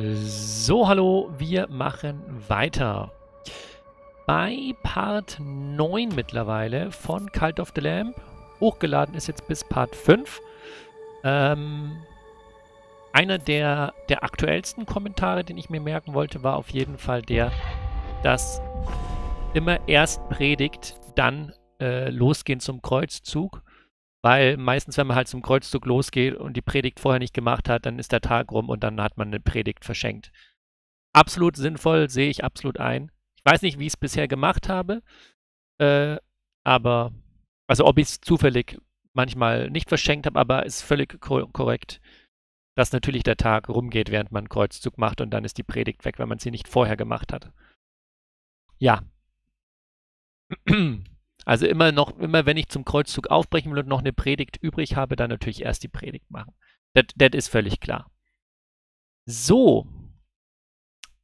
So, hallo, wir machen weiter. Bei Part 9 mittlerweile von Cult of the Lamb. Hochgeladen ist jetzt bis Part 5. Ähm, einer der, der aktuellsten Kommentare, den ich mir merken wollte, war auf jeden Fall der, dass immer erst predigt, dann äh, losgehen zum Kreuzzug. Weil meistens, wenn man halt zum Kreuzzug losgeht und die Predigt vorher nicht gemacht hat, dann ist der Tag rum und dann hat man eine Predigt verschenkt. Absolut sinnvoll, sehe ich absolut ein. Ich weiß nicht, wie ich es bisher gemacht habe, äh, aber, also ob ich es zufällig manchmal nicht verschenkt habe, aber ist völlig kor korrekt, dass natürlich der Tag rumgeht, während man einen Kreuzzug macht und dann ist die Predigt weg, wenn man sie nicht vorher gemacht hat. Ja. Also immer noch, immer wenn ich zum Kreuzzug aufbrechen will und noch eine Predigt übrig habe, dann natürlich erst die Predigt machen. Das ist völlig klar. So.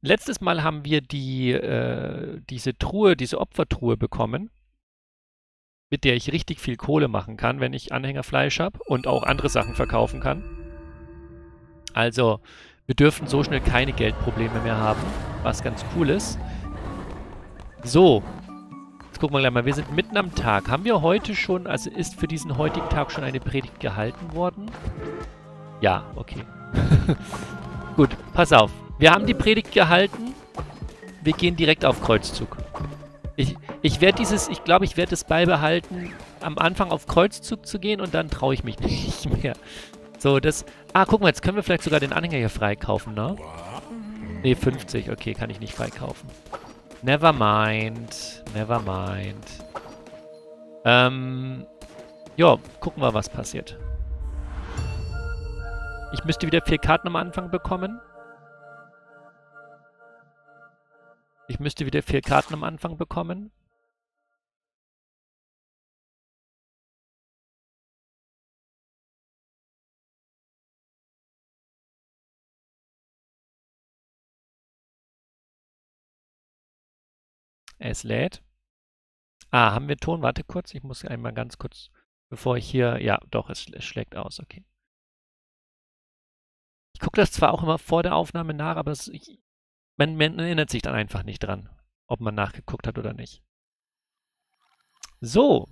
Letztes Mal haben wir die, äh, diese Truhe, diese Opfertruhe bekommen, mit der ich richtig viel Kohle machen kann, wenn ich Anhängerfleisch habe und auch andere Sachen verkaufen kann. Also, wir dürfen so schnell keine Geldprobleme mehr haben, was ganz cool ist. So, Jetzt gucken wir gleich mal. Wir sind mitten am Tag. Haben wir heute schon, also ist für diesen heutigen Tag schon eine Predigt gehalten worden? Ja, okay. Gut, pass auf. Wir haben die Predigt gehalten. Wir gehen direkt auf Kreuzzug. Ich, ich werde dieses, ich glaube, ich werde es beibehalten, am Anfang auf Kreuzzug zu gehen und dann traue ich mich nicht mehr. So, das... Ah, guck mal, jetzt können wir vielleicht sogar den Anhänger hier freikaufen, ne? Ne, 50. Okay, kann ich nicht freikaufen. Never mind. Never mind. Ähm, ja, gucken wir, was passiert. Ich müsste wieder vier Karten am Anfang bekommen. Ich müsste wieder vier Karten am Anfang bekommen. Es lädt. Ah, haben wir Ton? Warte kurz, ich muss einmal ganz kurz, bevor ich hier... Ja, doch, es, es schlägt aus, okay. Ich gucke das zwar auch immer vor der Aufnahme nach, aber es, ich, man, man erinnert sich dann einfach nicht dran, ob man nachgeguckt hat oder nicht. So,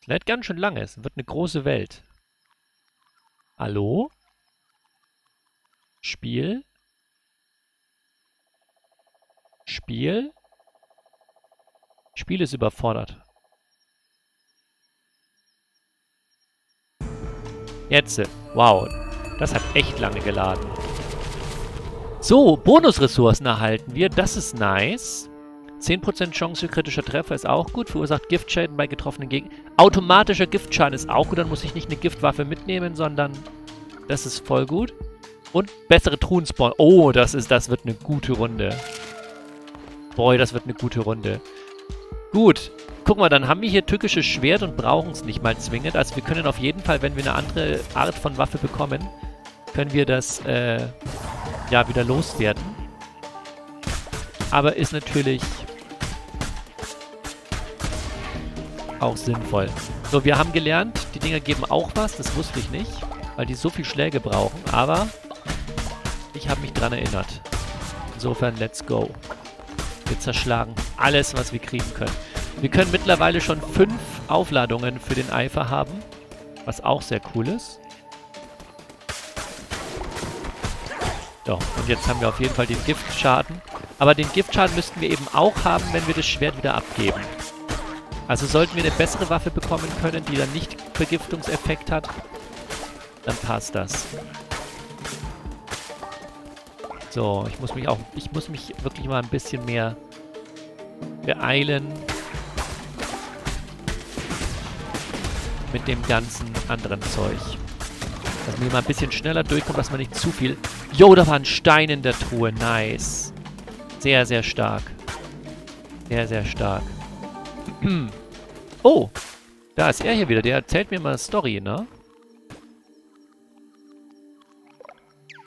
es lädt ganz schön lange, es wird eine große Welt. Hallo? Spiel? Spiel? Spiel ist überfordert. Jetzt. Wow. Das hat echt lange geladen. So, Bonusressourcen erhalten wir. Das ist nice. 10% Chance für kritischer Treffer ist auch gut. Verursacht Giftschäden bei getroffenen Gegnern. Automatischer Giftschaden ist auch gut. Dann muss ich nicht eine Giftwaffe mitnehmen, sondern das ist voll gut. Und bessere Truhenspawn. Oh, das ist, das wird eine gute Runde. Boy, das wird eine gute Runde. Gut. Guck mal, dann haben wir hier tückisches Schwert und brauchen es nicht mal zwingend. Also wir können auf jeden Fall, wenn wir eine andere Art von Waffe bekommen, können wir das, äh, ja, wieder loswerden. Aber ist natürlich auch sinnvoll. So, wir haben gelernt, die Dinger geben auch was. Das wusste ich nicht, weil die so viel Schläge brauchen. Aber ich habe mich dran erinnert. Insofern, let's go. Wir zerschlagen alles, was wir kriegen können. Wir können mittlerweile schon fünf Aufladungen für den Eifer haben, was auch sehr cool ist. So, und jetzt haben wir auf jeden Fall den Giftschaden. Aber den Giftschaden müssten wir eben auch haben, wenn wir das Schwert wieder abgeben. Also sollten wir eine bessere Waffe bekommen können, die dann nicht Vergiftungseffekt hat, dann passt das. So, ich muss mich auch, ich muss mich wirklich mal ein bisschen mehr beeilen. Mit dem ganzen anderen Zeug. Dass man mal ein bisschen schneller durchkommt, dass man nicht zu viel... Jo, da war ein Stein in der Truhe. Nice. Sehr, sehr stark. Sehr, sehr stark. oh, da ist er hier wieder. Der erzählt mir mal eine Story, ne?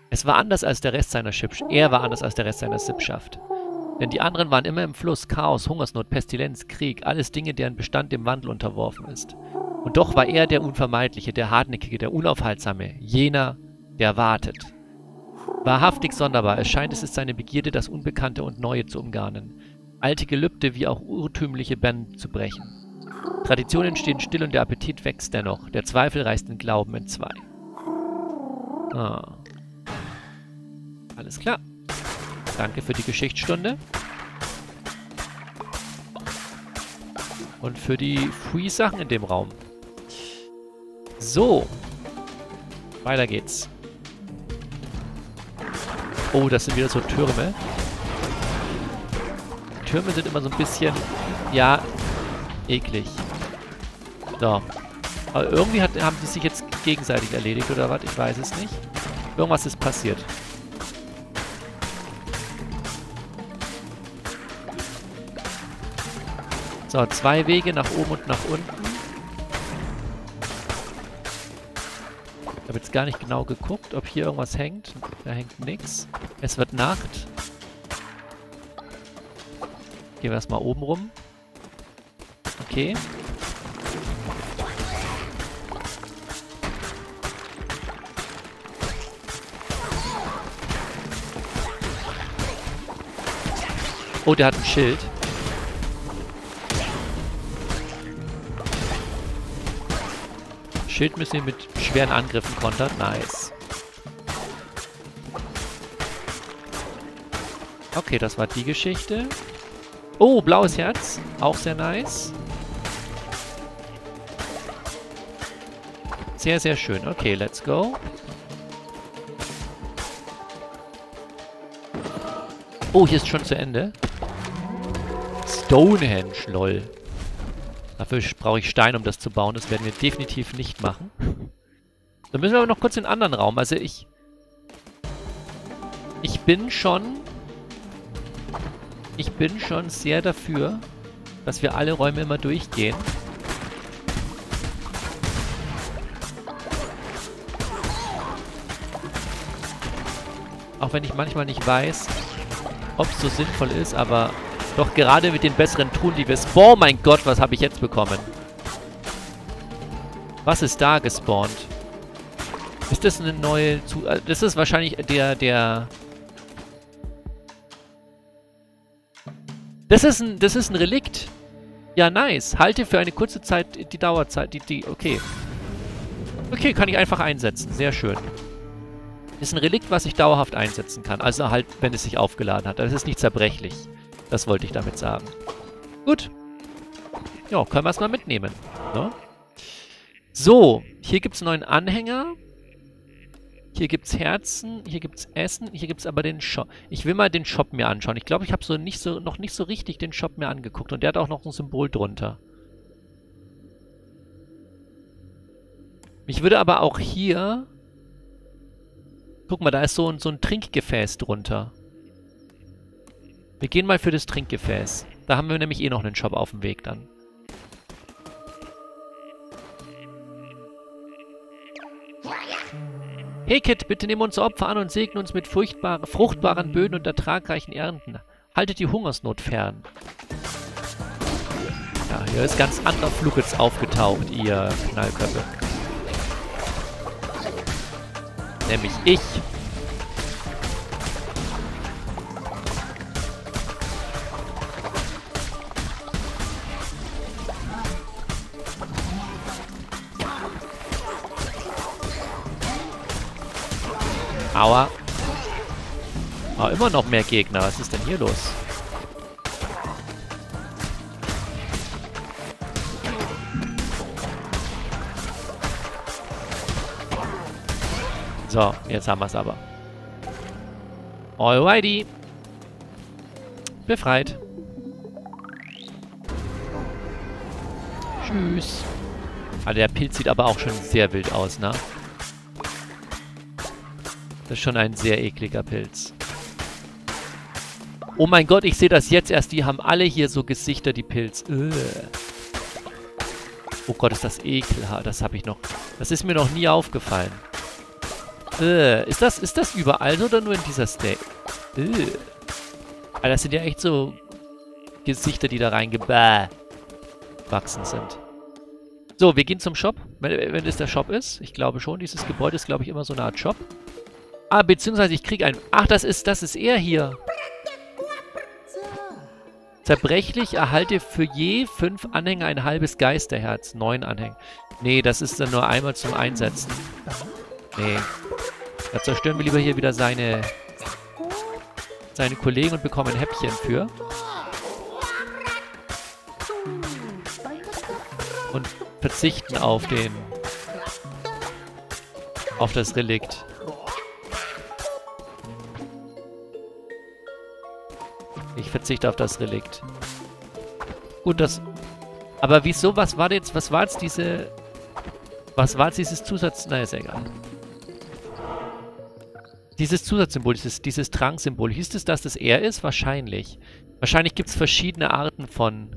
Es war anders als der Rest seiner Schiff. Er war anders als der Rest seiner Sippschaft. Denn die anderen waren immer im Fluss. Chaos, Hungersnot, Pestilenz, Krieg. Alles Dinge, deren Bestand dem Wandel unterworfen ist. Und doch war er der Unvermeidliche, der Hartnäckige, der Unaufhaltsame. Jener, der wartet. Wahrhaftig sonderbar. Es scheint, es ist seine Begierde, das Unbekannte und Neue zu umgarnen. Alte Gelübde wie auch urtümliche Bänden zu brechen. Traditionen stehen still und der Appetit wächst dennoch. Der Zweifel reißt den Glauben in zwei. Ah. Alles klar. Danke für die Geschichtsstunde. Und für die Free-Sachen in dem Raum. So. Weiter geht's. Oh, das sind wieder so Türme. Türme sind immer so ein bisschen, ja, eklig. So. Aber irgendwie hat, haben die sich jetzt gegenseitig erledigt, oder was? Ich weiß es nicht. Irgendwas ist passiert. So, zwei Wege nach oben und nach unten. Ich habe jetzt gar nicht genau geguckt, ob hier irgendwas hängt. Da hängt nichts. Es wird Nacht. Gehen wir erstmal oben rum. Okay. Oh, der hat ein Schild. Schild müssen wir mit schweren Angriffen kontern. Nice. Okay, das war die Geschichte. Oh, blaues Herz. Auch sehr nice. Sehr, sehr schön. Okay, let's go. Oh, hier ist schon zu Ende. Stonehenge, lol. Dafür brauche ich Stein, um das zu bauen. Das werden wir definitiv nicht machen. Dann müssen wir aber noch kurz in den anderen Raum. Also ich... Ich bin schon... Ich bin schon sehr dafür, dass wir alle Räume immer durchgehen. Auch wenn ich manchmal nicht weiß, ob es so sinnvoll ist, aber doch gerade mit den besseren Truhen, die wir... Oh mein Gott, was habe ich jetzt bekommen? Was ist da gespawnt? Ist das eine neue... Zu äh, das ist wahrscheinlich der... der das ist ein, das ist ein Relikt. Ja, nice. Halte für eine kurze Zeit die Dauerzeit. Die, die, okay. Okay, kann ich einfach einsetzen. Sehr schön. Ist ein Relikt, was ich dauerhaft einsetzen kann. Also halt, wenn es sich aufgeladen hat. Das ist nicht zerbrechlich. Das wollte ich damit sagen. Gut. Ja, können wir es mal mitnehmen. Ne? So, hier gibt es einen neuen Anhänger. Hier gibt es Herzen, hier gibt es Essen, hier gibt es aber den Shop. Ich will mal den Shop mir anschauen. Ich glaube, ich habe so nicht so, noch nicht so richtig den Shop mir angeguckt. Und der hat auch noch ein Symbol drunter. Mich würde aber auch hier... Guck mal, da ist so, so ein Trinkgefäß drunter. Wir gehen mal für das Trinkgefäß. Da haben wir nämlich eh noch einen Shop auf dem Weg dann. Hey Kit, bitte nimm uns Opfer an und segne uns mit fruchtbaren Böden und ertragreichen Ernten. Haltet die Hungersnot fern. Ja, hier ist ganz anderer Flug jetzt aufgetaucht, ihr Knallköpfe. Nämlich ich. Aua. Oh, immer noch mehr Gegner. Was ist denn hier los? So, jetzt haben wir es aber. Alrighty. Befreit. Tschüss. Ah, der Pilz sieht aber auch schon sehr wild aus, ne? Das ist schon ein sehr ekliger Pilz. Oh mein Gott, ich sehe das jetzt erst. Die haben alle hier so Gesichter, die Pilz. Ugh. Oh Gott, ist das ekelhaft. Das habe ich noch... Das ist mir noch nie aufgefallen. Ugh. Ist das, ist das überall oder nur in dieser Stack? Aber das sind ja echt so Gesichter, die da reingewachsen sind. So, wir gehen zum Shop. Wenn, wenn das der Shop ist. Ich glaube schon. Dieses Gebäude ist, glaube ich, immer so eine Art Shop. Ah, beziehungsweise ich kriege ein... Ach, das ist, das ist er hier. Zerbrechlich erhalte für je fünf Anhänger ein halbes Geisterherz. Neun Anhänger. Nee, das ist dann nur einmal zum Einsetzen. Nee. Da zerstören wir lieber hier wieder seine... seine Kollegen und bekommen ein Häppchen für. Und verzichten auf den... auf das Relikt. Ich verzichte auf das Relikt. Und das... Aber wieso, was war jetzt, was war jetzt diese... Was war jetzt dieses Zusatz... Na, ist egal. Dieses Zusatzsymbol, dieses, dieses Tranksymbol, hieß es, dass das er ist? Wahrscheinlich. Wahrscheinlich gibt es verschiedene Arten von...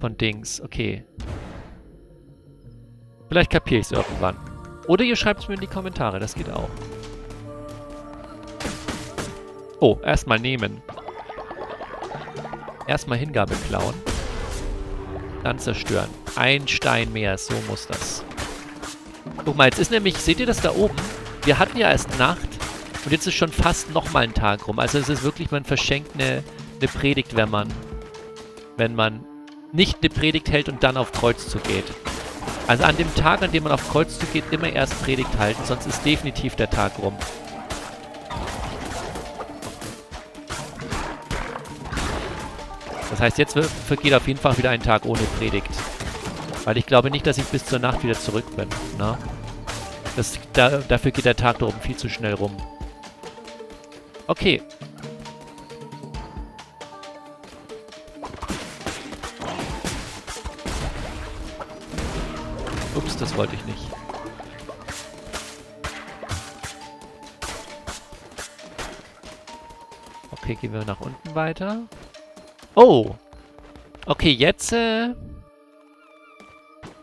von Dings. Okay. Vielleicht kapiere ich es irgendwann. Oder ihr schreibt es mir in die Kommentare, das geht auch. Oh, erstmal nehmen. Erstmal Hingabe klauen. Dann zerstören. Ein Stein mehr, so muss das. Guck mal, jetzt ist nämlich, seht ihr das da oben? Wir hatten ja erst Nacht und jetzt ist schon fast nochmal ein Tag rum. Also es ist wirklich, man verschenkt eine, eine Predigt, wenn man, wenn man nicht eine Predigt hält und dann auf Kreuzzug geht. Also an dem Tag, an dem man auf Kreuzzug geht, immer erst Predigt halten, sonst ist definitiv der Tag rum. Heißt, jetzt vergeht auf jeden Fall wieder ein Tag ohne Predigt. Weil ich glaube nicht, dass ich bis zur Nacht wieder zurück bin. Ne? Das, da, dafür geht der Tag da oben viel zu schnell rum. Okay. Ups, das wollte ich nicht. Okay, gehen wir nach unten weiter. Oh. Okay, jetzt, äh...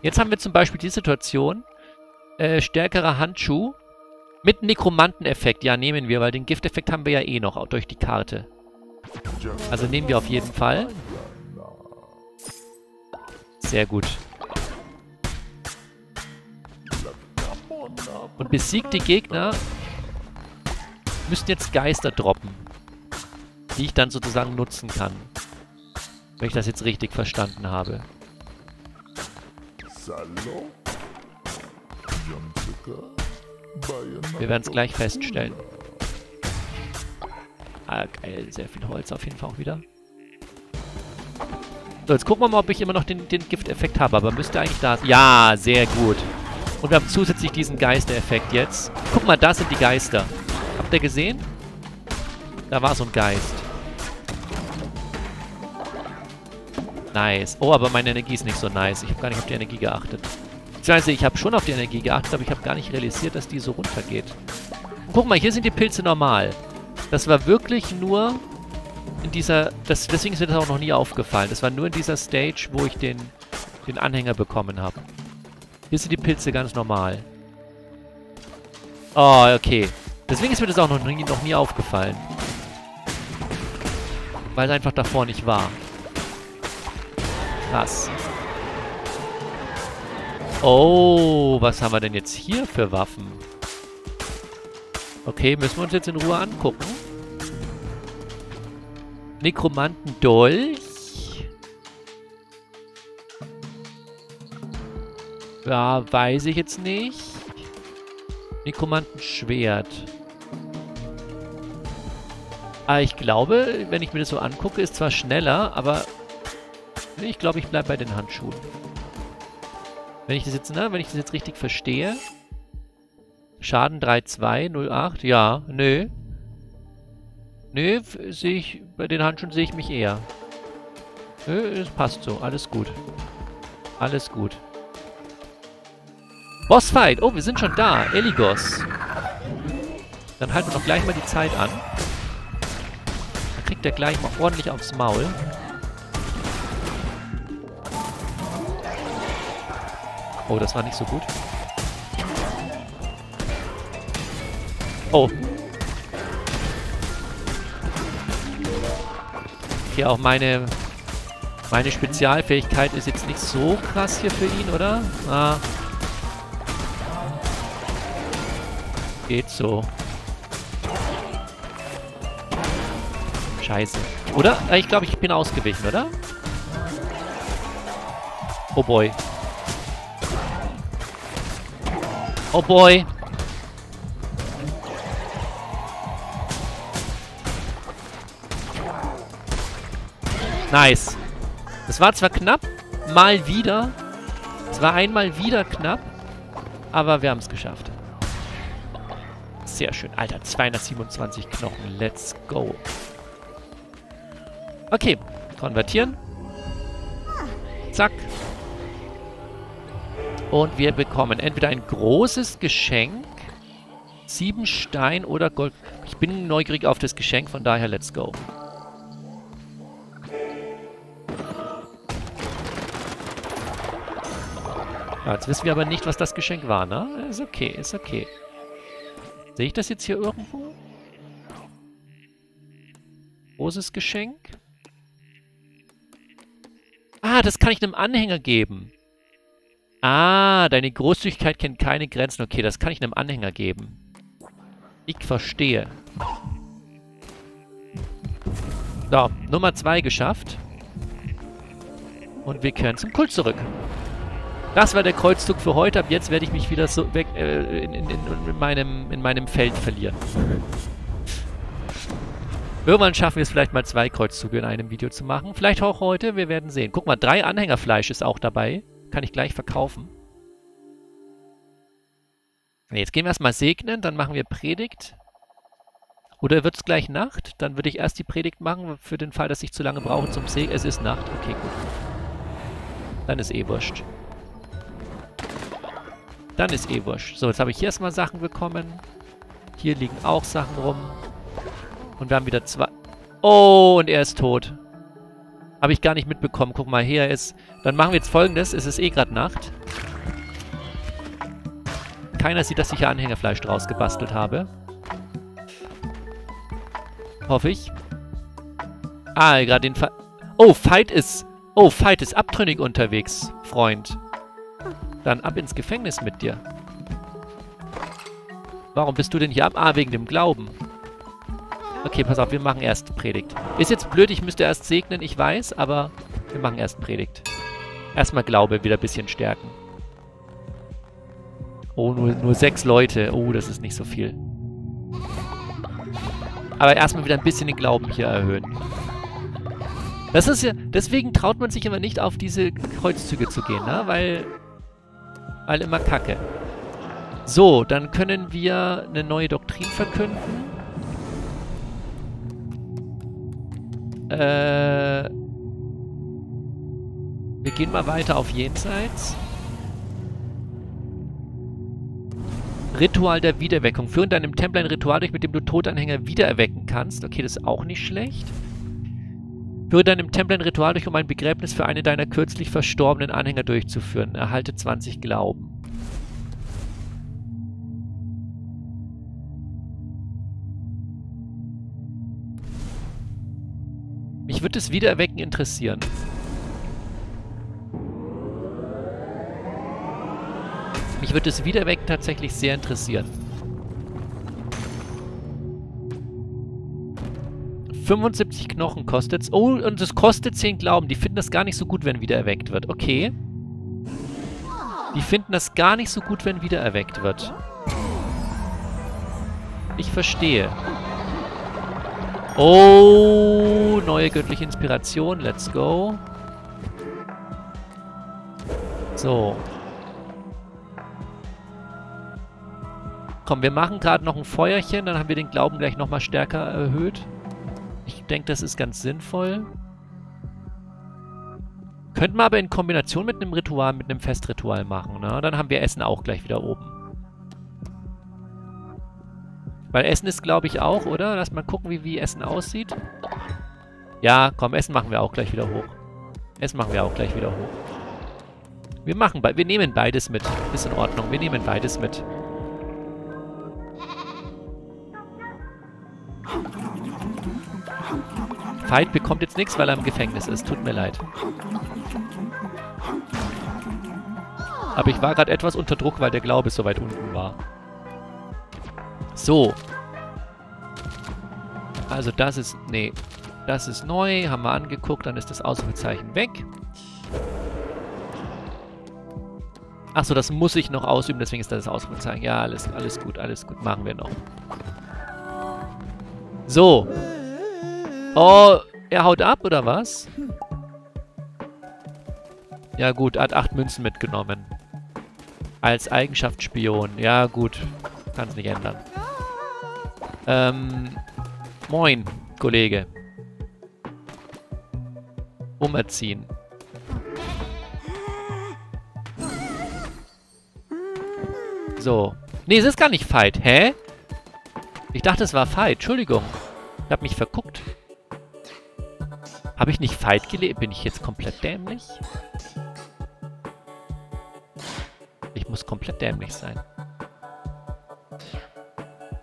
Jetzt haben wir zum Beispiel die Situation, äh, stärkerer Handschuh mit Nekromanteneffekt. Ja, nehmen wir, weil den Gifteffekt haben wir ja eh noch auch durch die Karte. Also nehmen wir auf jeden Fall. Sehr gut. Und besiegte Gegner müssten jetzt Geister droppen, die ich dann sozusagen nutzen kann. Wenn ich das jetzt richtig verstanden habe. Wir werden es gleich feststellen. Ah, geil. Sehr viel Holz auf jeden Fall auch wieder. So, jetzt gucken wir mal, ob ich immer noch den, den Gifteffekt habe. Aber müsste eigentlich da... Ja, sehr gut. Und wir haben zusätzlich diesen Geistereffekt jetzt. Guck mal, da sind die Geister. Habt ihr gesehen? Da war so ein Geist. Nice. Oh, aber meine Energie ist nicht so nice. Ich habe gar nicht auf die Energie geachtet. Beziehungsweise ich habe schon auf die Energie geachtet, aber ich habe gar nicht realisiert, dass die so runtergeht. Und guck mal, hier sind die Pilze normal. Das war wirklich nur in dieser... Das, deswegen ist mir das auch noch nie aufgefallen. Das war nur in dieser Stage, wo ich den, den Anhänger bekommen habe. Hier sind die Pilze ganz normal. Oh, okay. Deswegen ist mir das auch noch nie, noch nie aufgefallen. Weil es einfach davor nicht war. Krass. Oh, was haben wir denn jetzt hier für Waffen? Okay, müssen wir uns jetzt in Ruhe angucken. Nekromanten-Dolch. Ja, weiß ich jetzt nicht. Nekromanten-Schwert. Ah, ich glaube, wenn ich mir das so angucke, ist zwar schneller, aber ich glaube, ich bleibe bei den Handschuhen. Wenn ich das jetzt, ne, wenn ich das jetzt richtig verstehe. Schaden 3,2, ja, nö. Nö, sehe ich, bei den Handschuhen sehe ich mich eher. Nö, es passt so, alles gut. Alles gut. Bossfight! Oh, wir sind schon da. Eligos. Dann halten wir doch gleich mal die Zeit an. Dann kriegt er gleich mal ordentlich aufs Maul. Oh, das war nicht so gut. Oh. Okay, auch meine... Meine Spezialfähigkeit ist jetzt nicht so krass hier für ihn, oder? Ah. Geht so. Scheiße. Oder? Ich glaube, ich bin ausgewichen, oder? Oh boy. Oh boy. Nice. Das war zwar knapp, mal wieder. Es war einmal wieder knapp, aber wir haben es geschafft. Sehr schön. Alter, 227 Knochen. Let's go. Okay, konvertieren. Zack. Und wir bekommen entweder ein großes Geschenk, sieben Stein oder Gold. Ich bin neugierig auf das Geschenk, von daher let's go. Ja, jetzt wissen wir aber nicht, was das Geschenk war, ne? Ist okay, ist okay. Sehe ich das jetzt hier irgendwo? Großes Geschenk? Ah, das kann ich einem Anhänger geben. Ah, deine Großzügigkeit kennt keine Grenzen. Okay, das kann ich einem Anhänger geben. Ich verstehe. So, Nummer 2 geschafft. Und wir kehren zum Kult zurück. Das war der Kreuzzug für heute. Ab jetzt werde ich mich wieder so weg äh, in, in, in, meinem, in meinem Feld verlieren. Irgendwann schaffen wir es vielleicht mal zwei Kreuzzüge in einem Video zu machen. Vielleicht auch heute, wir werden sehen. Guck mal, drei Anhängerfleisch ist auch dabei. Kann ich gleich verkaufen. Jetzt gehen wir erstmal segnen, dann machen wir Predigt. Oder wird es gleich Nacht? Dann würde ich erst die Predigt machen, für den Fall, dass ich zu lange brauche zum Segnen. Es ist Nacht. Okay, gut. Dann ist eh wurscht. Dann ist eh wurscht. So, jetzt habe ich hier erstmal Sachen bekommen. Hier liegen auch Sachen rum. Und wir haben wieder zwei... Oh, und er ist tot. Habe ich gar nicht mitbekommen. Guck mal, hier ist... Dann machen wir jetzt folgendes. Es ist eh gerade Nacht. Keiner sieht, dass ich hier Anhängerfleisch draus gebastelt habe. Hoffe ich. Ah, gerade den... Fa oh, Fight ist... Oh, Fight ist abtrünnig unterwegs, Freund. Dann ab ins Gefängnis mit dir. Warum bist du denn hier ab? Ah, wegen dem Glauben. Okay, pass auf, wir machen erst Predigt. Ist jetzt blöd, ich müsste erst segnen, ich weiß, aber wir machen erst Predigt. Erstmal Glaube wieder ein bisschen stärken. Oh, nur, nur sechs Leute. Oh, das ist nicht so viel. Aber erstmal wieder ein bisschen den Glauben hier erhöhen. Das ist ja, deswegen traut man sich immer nicht auf diese Kreuzzüge zu gehen, ne? Weil weil immer Kacke. So, dann können wir eine neue Doktrin verkünden. Äh, wir gehen mal weiter auf Jenseits. Ritual der Wiedererweckung. Führe in deinem Tempel ein Ritual durch, mit dem du Totanhänger wiedererwecken kannst. Okay, das ist auch nicht schlecht. Führe deinem Tempel ein Ritual durch, um ein Begräbnis für einen deiner kürzlich verstorbenen Anhänger durchzuführen. Erhalte 20 Glauben. Mich würde das Wiedererwecken interessieren. Mich würde das Wiedererwecken tatsächlich sehr interessieren. 75 Knochen kostet es. Oh, und es kostet 10 Glauben. Die finden das gar nicht so gut, wenn wieder erweckt wird. Okay. Die finden das gar nicht so gut, wenn wieder erweckt wird. Ich verstehe. Oh, neue göttliche Inspiration. Let's go. So. Komm, wir machen gerade noch ein Feuerchen, dann haben wir den Glauben gleich nochmal stärker erhöht. Ich denke, das ist ganz sinnvoll. Könnten wir aber in Kombination mit einem Ritual, mit einem Festritual machen. Ne? Dann haben wir Essen auch gleich wieder oben. Weil Essen ist, glaube ich, auch, oder? Lass mal gucken, wie, wie Essen aussieht. Ja, komm, Essen machen wir auch gleich wieder hoch. Essen machen wir auch gleich wieder hoch. Wir machen, wir nehmen beides mit. Ist in Ordnung, wir nehmen beides mit. Fight bekommt jetzt nichts, weil er im Gefängnis ist. Tut mir leid. Aber ich war gerade etwas unter Druck, weil der Glaube so weit unten war. So. Also das ist... Nee. Das ist neu. Haben wir angeguckt. Dann ist das Ausrufezeichen weg. Achso, das muss ich noch ausüben. Deswegen ist das, Ausrufezeichen. Ja, alles, alles gut. Alles gut. Machen wir noch. So. Oh, er haut ab, oder was? Ja gut, hat acht Münzen mitgenommen. Als Eigenschaftsspion. Ja gut, kann es nicht ändern. Ähm, moin, Kollege. Umerziehen. So. Nee, es ist gar nicht Fight. Hä? Ich dachte, es war Fight. Entschuldigung. Ich hab mich verguckt. Habe ich nicht Fight gelebt? Bin ich jetzt komplett dämlich? Ich muss komplett dämlich sein.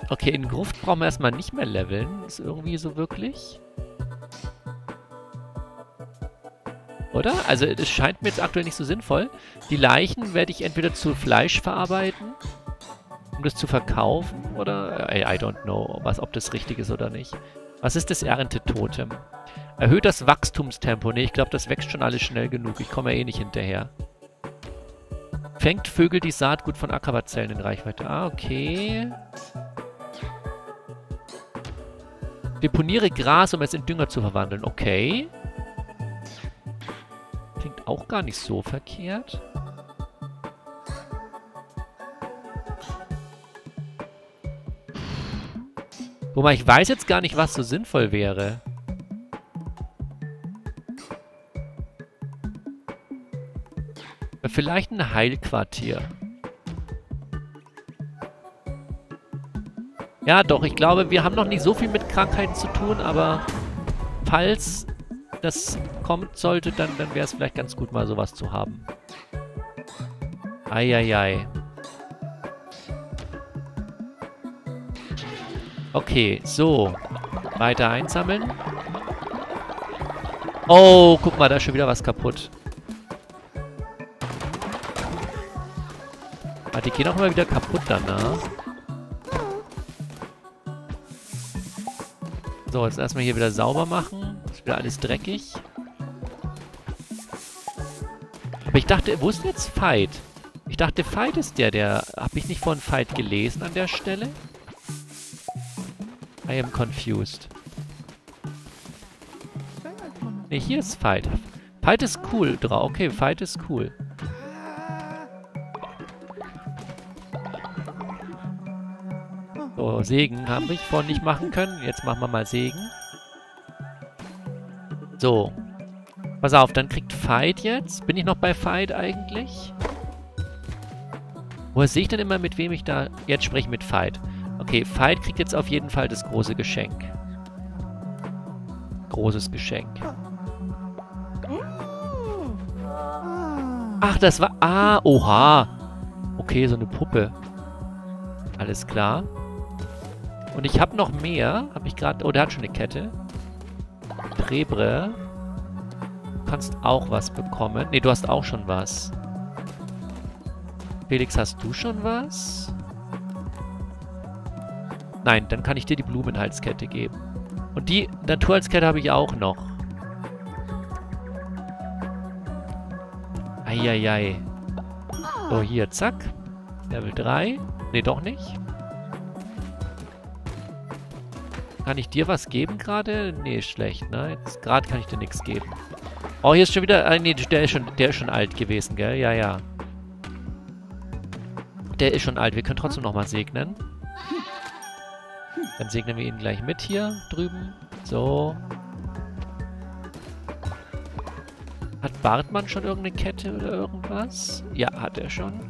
Okay, in Gruft brauchen wir erstmal nicht mehr leveln. Ist irgendwie so wirklich. Oder? Also, es scheint mir jetzt aktuell nicht so sinnvoll. Die Leichen werde ich entweder zu Fleisch verarbeiten, um das zu verkaufen, oder... I, I don't know, was, ob das richtig ist oder nicht. Was ist das Erntetotem? Erhöht das Wachstumstempo. Ne, ich glaube, das wächst schon alles schnell genug. Ich komme ja eh nicht hinterher. Fängt Vögel die Saatgut von Ackerbazellen in Reichweite. Ah, okay. Deponiere Gras, um es in Dünger zu verwandeln. Okay. Klingt auch gar nicht so verkehrt. Wobei ich weiß jetzt gar nicht, was so sinnvoll wäre. Vielleicht ein Heilquartier. Ja, doch, ich glaube, wir haben noch nicht so viel mit Krankheiten zu tun, aber falls das kommt sollte, dann, dann wäre es vielleicht ganz gut, mal sowas zu haben. Eieiei. Okay, so. Weiter einsammeln. Oh, guck mal, da ist schon wieder was kaputt. Ah, die gehen auch immer wieder kaputt danach. So, jetzt erstmal hier wieder sauber machen. Ist wieder alles dreckig. Aber ich dachte, wo ist denn jetzt Fight? Ich dachte, Fight ist der, der... Habe ich nicht von Fight gelesen an der Stelle? I am confused. Ne, hier ist Fight. Fight ist cool drauf. Okay, Fight ist cool. Segen habe ich vorhin nicht machen können. Jetzt machen wir mal Segen. So. Pass auf, dann kriegt Fight jetzt. Bin ich noch bei Fight eigentlich? Woher sehe ich denn immer, mit wem ich da... Jetzt spreche ich mit Fight. Okay, Fight kriegt jetzt auf jeden Fall das große Geschenk. Großes Geschenk. Ach, das war... Ah, oha. Okay, so eine Puppe. Alles klar. Und ich habe noch mehr. Habe ich gerade... Oh, der hat schon eine Kette. Trebre. Du kannst auch was bekommen. Ne, du hast auch schon was. Felix, hast du schon was? Nein, dann kann ich dir die Blumenhalskette geben. Und die Naturhalskette habe ich auch noch. Eieiei. So, hier, zack. Level 3. Ne, doch nicht. Kann ich dir was geben gerade? Nee, schlecht, ne? Gerade kann ich dir nichts geben. Oh, hier ist schon wieder... Ah, nee, der ist, schon, der ist schon alt gewesen, gell? Ja, ja. Der ist schon alt. Wir können trotzdem nochmal segnen. Dann segnen wir ihn gleich mit hier drüben. So. Hat Bartmann schon irgendeine Kette oder irgendwas? Ja, hat er schon.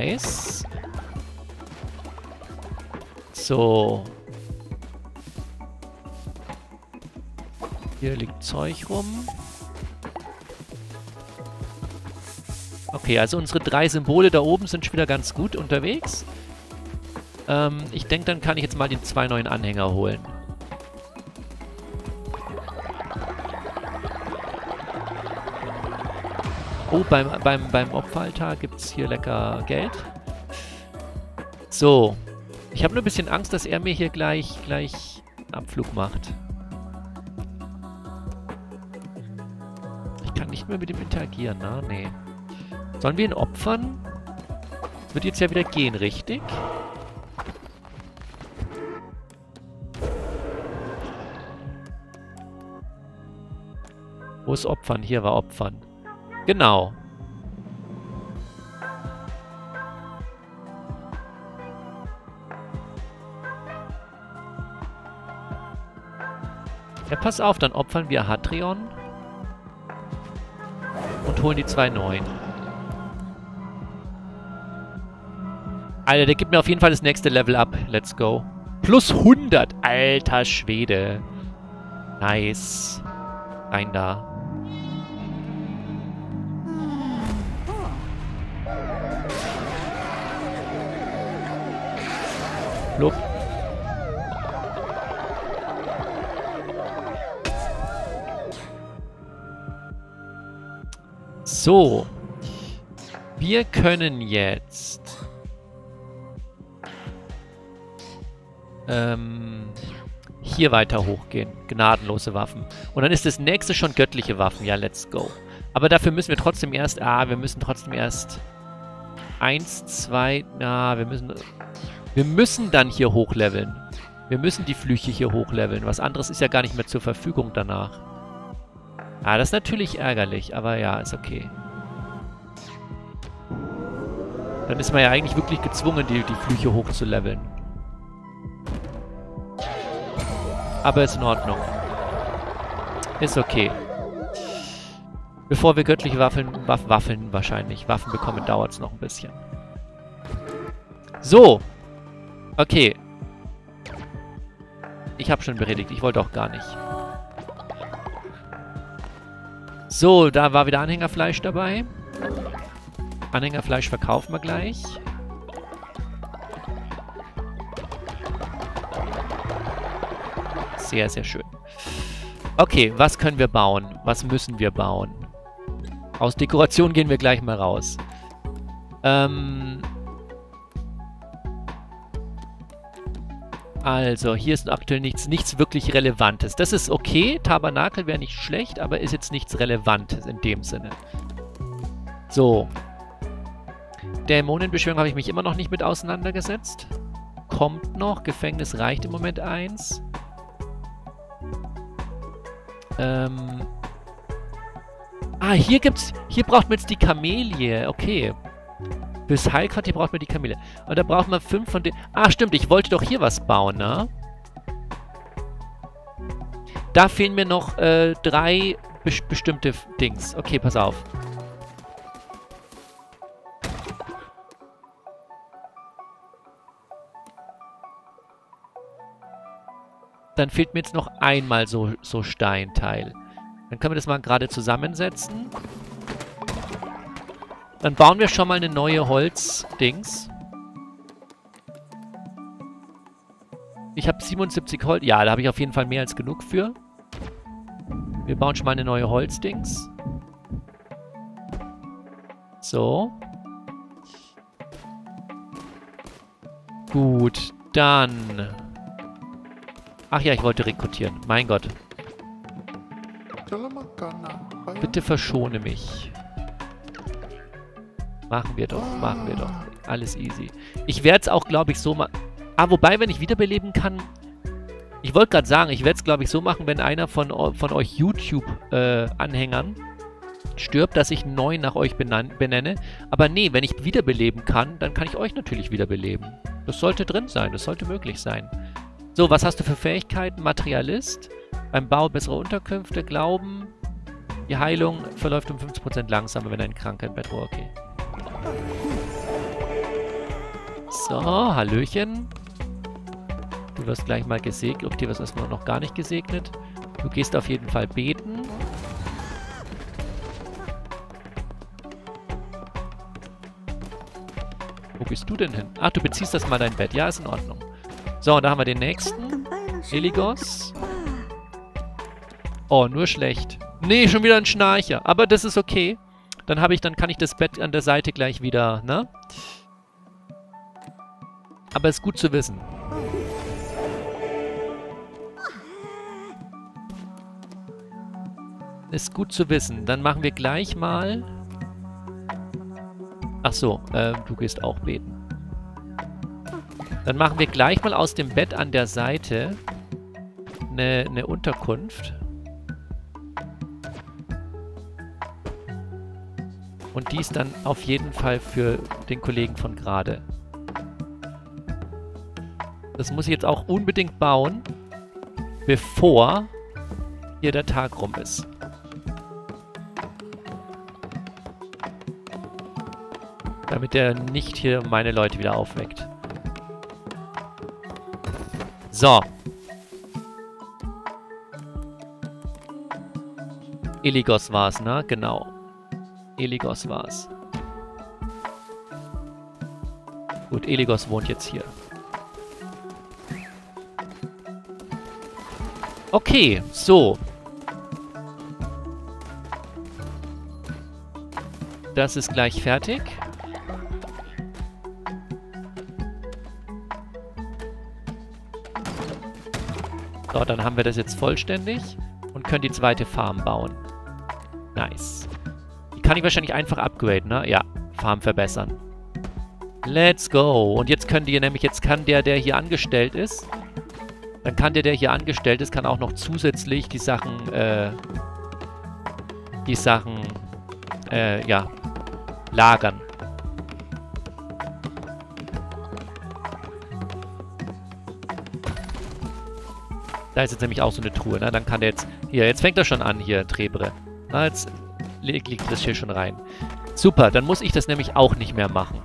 Nice. So. Hier liegt Zeug rum. Okay, also unsere drei Symbole da oben sind schon wieder ganz gut unterwegs. Ähm, ich denke, dann kann ich jetzt mal den zwei neuen Anhänger holen. Oh, beim, beim, beim Opferaltar gibt es hier lecker Geld. So. Ich habe nur ein bisschen Angst, dass er mir hier gleich, gleich Abflug macht. Ich kann nicht mehr mit ihm interagieren, na? Nee. Sollen wir ihn opfern? Wird jetzt ja wieder gehen, richtig? Wo ist Opfern? Hier war Opfern. Genau. Ja, pass auf, dann opfern wir Hatrion und holen die zwei neuen. Alter, der gibt mir auf jeden Fall das nächste Level ab. Let's go. Plus 100. Alter Schwede. Nice. Rein da. Blub. So. Wir können jetzt... Ähm, hier weiter hochgehen. Gnadenlose Waffen. Und dann ist das nächste schon göttliche Waffen. Ja, let's go. Aber dafür müssen wir trotzdem erst... Ah, wir müssen trotzdem erst... Eins, zwei... Na, wir müssen... Wir müssen dann hier hochleveln. Wir müssen die Flüche hier hochleveln. Was anderes ist ja gar nicht mehr zur Verfügung danach. Ah, das ist natürlich ärgerlich, aber ja, ist okay. Dann ist man ja eigentlich wirklich gezwungen, die, die Flüche hochzuleveln. Aber ist in Ordnung. Ist okay. Bevor wir göttliche Waffeln, Waff, Waffeln wahrscheinlich, Waffen bekommen, dauert es noch ein bisschen. So. Okay. Ich habe schon beredigt. Ich wollte auch gar nicht. So, da war wieder Anhängerfleisch dabei. Anhängerfleisch verkaufen wir gleich. Sehr, sehr schön. Okay, was können wir bauen? Was müssen wir bauen? Aus Dekoration gehen wir gleich mal raus. Ähm... Also, hier ist aktuell nichts, nichts wirklich Relevantes. Das ist okay, Tabernakel wäre nicht schlecht, aber ist jetzt nichts Relevantes in dem Sinne. So. Dämonenbeschwörung habe ich mich immer noch nicht mit auseinandergesetzt. Kommt noch, Gefängnis reicht im Moment eins. Ähm. Ah, hier gibt's, hier braucht man jetzt die Kamelie, okay. Fürs Heilquartier braucht man die Kamele. Und da braucht man fünf von den... Ah, stimmt, ich wollte doch hier was bauen, ne? Da fehlen mir noch äh, drei be bestimmte Dings. Okay, pass auf. Dann fehlt mir jetzt noch einmal so, so Steinteil. Dann können wir das mal gerade zusammensetzen. Dann bauen wir schon mal eine neue Holz-Dings. Ich habe 77 Holz. Ja, da habe ich auf jeden Fall mehr als genug für. Wir bauen schon mal eine neue Holzdings. So. Gut, dann... Ach ja, ich wollte rekrutieren. Mein Gott. Bitte verschone mich. Machen wir doch, machen wir doch. Alles easy. Ich werde es auch, glaube ich, so machen. Ah, wobei, wenn ich wiederbeleben kann... Ich wollte gerade sagen, ich werde es, glaube ich, so machen, wenn einer von, von euch YouTube-Anhängern äh, stirbt, dass ich neuen nach euch benenne. Aber nee, wenn ich wiederbeleben kann, dann kann ich euch natürlich wiederbeleben. Das sollte drin sein, das sollte möglich sein. So, was hast du für Fähigkeiten? Materialist. Beim Bau bessere Unterkünfte, Glauben. Die Heilung verläuft um 50% langsamer, wenn ein Kranker im Bett ruht. Okay. So, Hallöchen. Du wirst gleich mal gesegnet. Okay, was ist noch gar nicht gesegnet? Du gehst auf jeden Fall beten. Wo gehst du denn hin? Ach, du beziehst das mal dein Bett. Ja, ist in Ordnung. So, und da haben wir den nächsten. Eligos. Oh, nur schlecht. Nee, schon wieder ein Schnarcher. Aber das ist okay. Dann habe ich, dann kann ich das Bett an der Seite gleich wieder, ne? Aber ist gut zu wissen. Ist gut zu wissen. Dann machen wir gleich mal... Ach so, äh, du gehst auch beten. Dann machen wir gleich mal aus dem Bett an der Seite eine, eine Unterkunft. Und die ist dann auf jeden Fall für den Kollegen von gerade. Das muss ich jetzt auch unbedingt bauen, bevor hier der Tag rum ist. Damit der nicht hier meine Leute wieder aufweckt. So. Eligos war es, ne? Genau. Eligos war es. Gut, Eligos wohnt jetzt hier. Okay, so. Das ist gleich fertig. So, dann haben wir das jetzt vollständig und können die zweite Farm bauen. Kann ich wahrscheinlich einfach upgraden, ne? Ja, Farm verbessern. Let's go. Und jetzt können die nämlich, jetzt kann der, der hier angestellt ist, dann kann der, der hier angestellt ist, kann auch noch zusätzlich die Sachen, äh, die Sachen, äh, ja, lagern. Da ist jetzt nämlich auch so eine Truhe, ne? Dann kann der jetzt... Hier, jetzt fängt er schon an, hier, Trebre. Na, jetzt liegt das hier schon rein. Super, dann muss ich das nämlich auch nicht mehr machen.